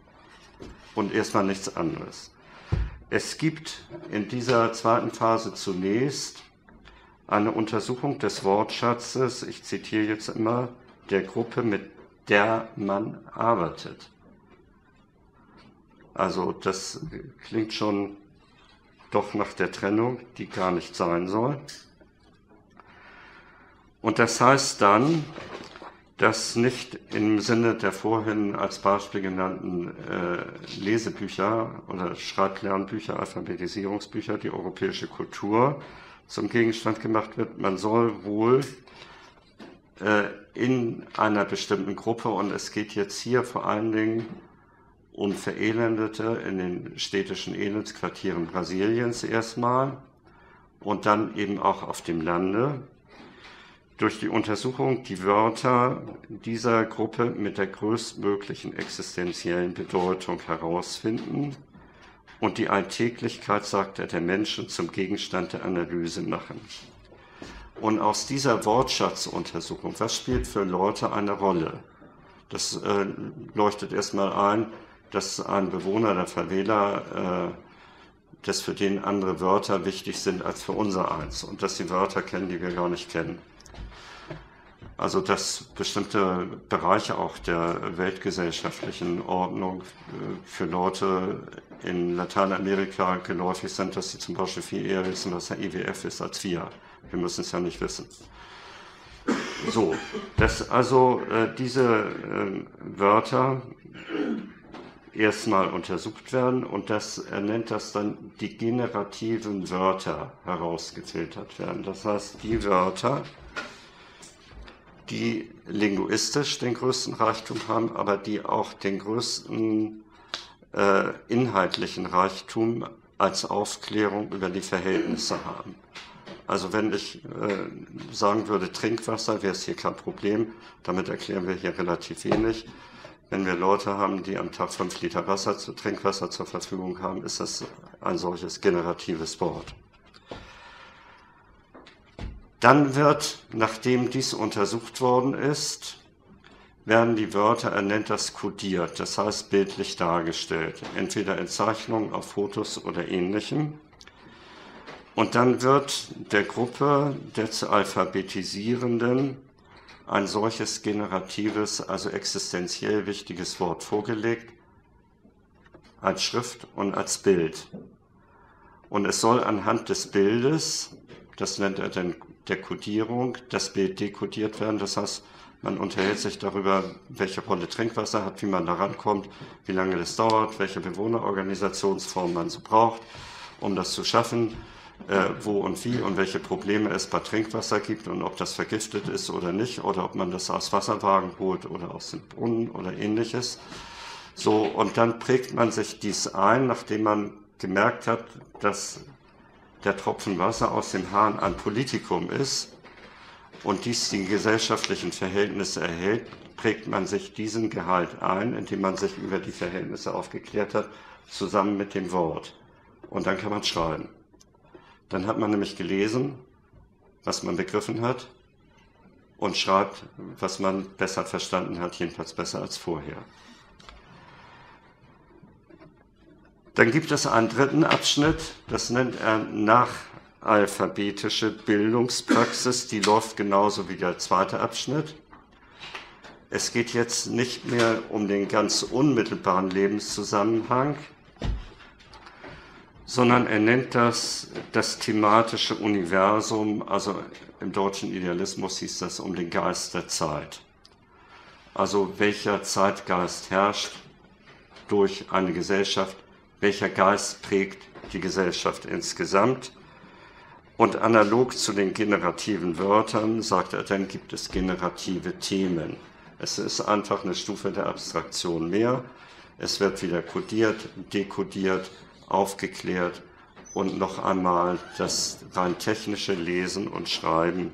Und erstmal nichts anderes. Es gibt in dieser zweiten Phase zunächst eine Untersuchung des Wortschatzes, ich zitiere jetzt immer, der Gruppe, mit der man arbeitet. Also das klingt schon doch nach der Trennung, die gar nicht sein soll. Und das heißt dann, dass nicht im Sinne der vorhin als Beispiel genannten äh, Lesebücher oder Schreiblernbücher, Alphabetisierungsbücher, die europäische Kultur zum Gegenstand gemacht wird. Man soll wohl äh, in einer bestimmten Gruppe, und es geht jetzt hier vor allen Dingen um Verelendete in den städtischen Elendsquartieren Brasiliens erstmal und dann eben auch auf dem Lande, durch die Untersuchung die Wörter dieser Gruppe mit der größtmöglichen existenziellen Bedeutung herausfinden und die Alltäglichkeit, sagt er, der Menschen zum Gegenstand der Analyse machen. Und aus dieser Wortschatzuntersuchung, was spielt für Leute eine Rolle? Das äh, leuchtet erstmal ein, dass ein Bewohner der Favela, äh, dass für den andere Wörter wichtig sind als für unser eins und dass sie Wörter kennen, die wir gar nicht kennen. Also dass bestimmte Bereiche auch der weltgesellschaftlichen Ordnung äh, für Leute in Lateinamerika geläufig sind, dass sie zum Beispiel viel eher wissen, was der IWF ist, als wir. Wir müssen es ja nicht wissen. So, dass also äh, diese äh, Wörter erstmal untersucht werden und das, er nennt das dann die generativen Wörter herausgefiltert werden. Das heißt, die Wörter, die linguistisch den größten Reichtum haben, aber die auch den größten äh, inhaltlichen Reichtum als Aufklärung über die Verhältnisse haben. Also wenn ich äh, sagen würde Trinkwasser, wäre es hier kein Problem. Damit erklären wir hier relativ wenig. Wenn wir Leute haben, die am Tag fünf Liter Wasser, Trinkwasser zur Verfügung haben, ist das ein solches generatives Wort. Dann wird, nachdem dies untersucht worden ist, werden die Wörter, er nennt das kodiert, das heißt bildlich dargestellt, entweder in Zeichnungen, auf Fotos oder ähnlichem. Und dann wird der Gruppe der zu Alphabetisierenden ein solches generatives, also existenziell wichtiges Wort vorgelegt, als Schrift und als Bild. Und es soll anhand des Bildes, das nennt er dann der Kodierung, das Bild dekodiert werden. Das heißt, man unterhält sich darüber, welche Rolle Trinkwasser hat, wie man da rankommt, wie lange das dauert, welche Bewohnerorganisationsform man so braucht, um das zu schaffen äh, wo und wie und welche Probleme es bei Trinkwasser gibt und ob das vergiftet ist oder nicht oder ob man das aus Wasserwagen holt oder aus dem Brunnen oder ähnliches. So, und dann prägt man sich dies ein, nachdem man gemerkt hat, dass der Tropfen Wasser aus dem Hahn ein Politikum ist und dies die gesellschaftlichen Verhältnisse erhält, prägt man sich diesen Gehalt ein, indem man sich über die Verhältnisse aufgeklärt hat, zusammen mit dem Wort. Und dann kann man schreiben. Dann hat man nämlich gelesen, was man begriffen hat und schreibt, was man besser verstanden hat, jedenfalls besser als vorher. Dann gibt es einen dritten Abschnitt, das nennt er nachalphabetische Bildungspraxis, die läuft genauso wie der zweite Abschnitt. Es geht jetzt nicht mehr um den ganz unmittelbaren Lebenszusammenhang, sondern er nennt das das thematische Universum, also im deutschen Idealismus hieß das um den Geist der Zeit. Also welcher Zeitgeist herrscht durch eine Gesellschaft, welcher Geist prägt die Gesellschaft insgesamt. Und analog zu den generativen Wörtern, sagt er, dann gibt es generative Themen. Es ist einfach eine Stufe der Abstraktion mehr. Es wird wieder kodiert, dekodiert, aufgeklärt und noch einmal das rein technische Lesen und Schreiben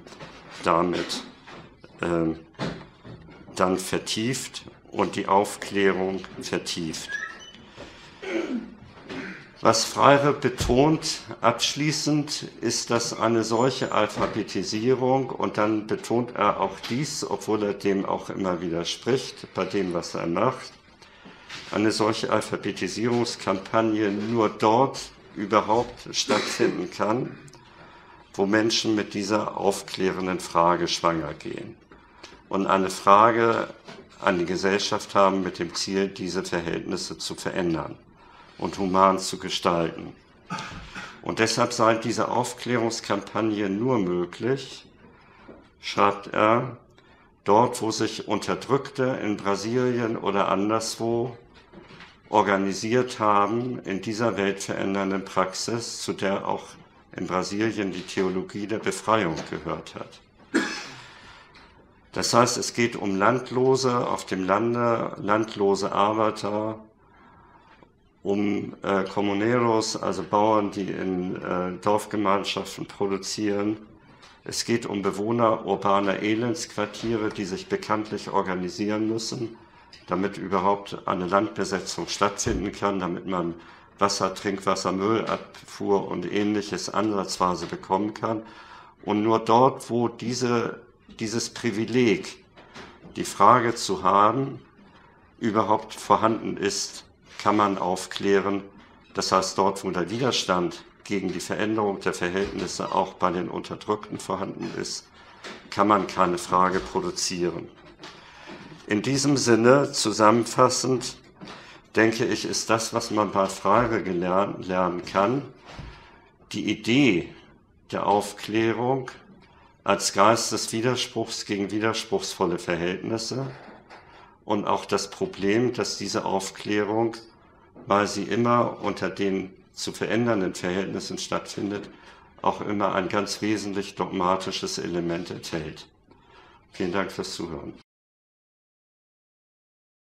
damit äh, dann vertieft und die Aufklärung vertieft. Was Freire betont abschließend ist, dass eine solche Alphabetisierung, und dann betont er auch dies, obwohl er dem auch immer widerspricht, bei dem, was er macht, eine solche Alphabetisierungskampagne nur dort überhaupt stattfinden kann, wo Menschen mit dieser aufklärenden Frage schwanger gehen und eine Frage an die Gesellschaft haben mit dem Ziel, diese Verhältnisse zu verändern und human zu gestalten. Und deshalb sei diese Aufklärungskampagne nur möglich, schreibt er, dort, wo sich Unterdrückte in Brasilien oder anderswo organisiert haben in dieser weltverändernden Praxis, zu der auch in Brasilien die Theologie der Befreiung gehört hat. Das heißt, es geht um Landlose auf dem Lande, landlose Arbeiter, um äh, Comuneros, also Bauern, die in äh, Dorfgemeinschaften produzieren. Es geht um Bewohner urbaner Elendsquartiere, die sich bekanntlich organisieren müssen damit überhaupt eine Landbesetzung stattfinden kann, damit man Wasser, Trinkwasser, Müllabfuhr und ähnliches ansatzweise bekommen kann. Und nur dort, wo diese, dieses Privileg, die Frage zu haben, überhaupt vorhanden ist, kann man aufklären. Das heißt, dort, wo der Widerstand gegen die Veränderung der Verhältnisse auch bei den Unterdrückten vorhanden ist, kann man keine Frage produzieren. In diesem Sinne, zusammenfassend, denke ich, ist das, was man bei Frage gelernt, lernen kann, die Idee der Aufklärung als Geist des Widerspruchs gegen widerspruchsvolle Verhältnisse und auch das Problem, dass diese Aufklärung, weil sie immer unter den zu verändernden Verhältnissen stattfindet, auch immer ein ganz wesentlich dogmatisches Element enthält. Vielen Dank fürs Zuhören.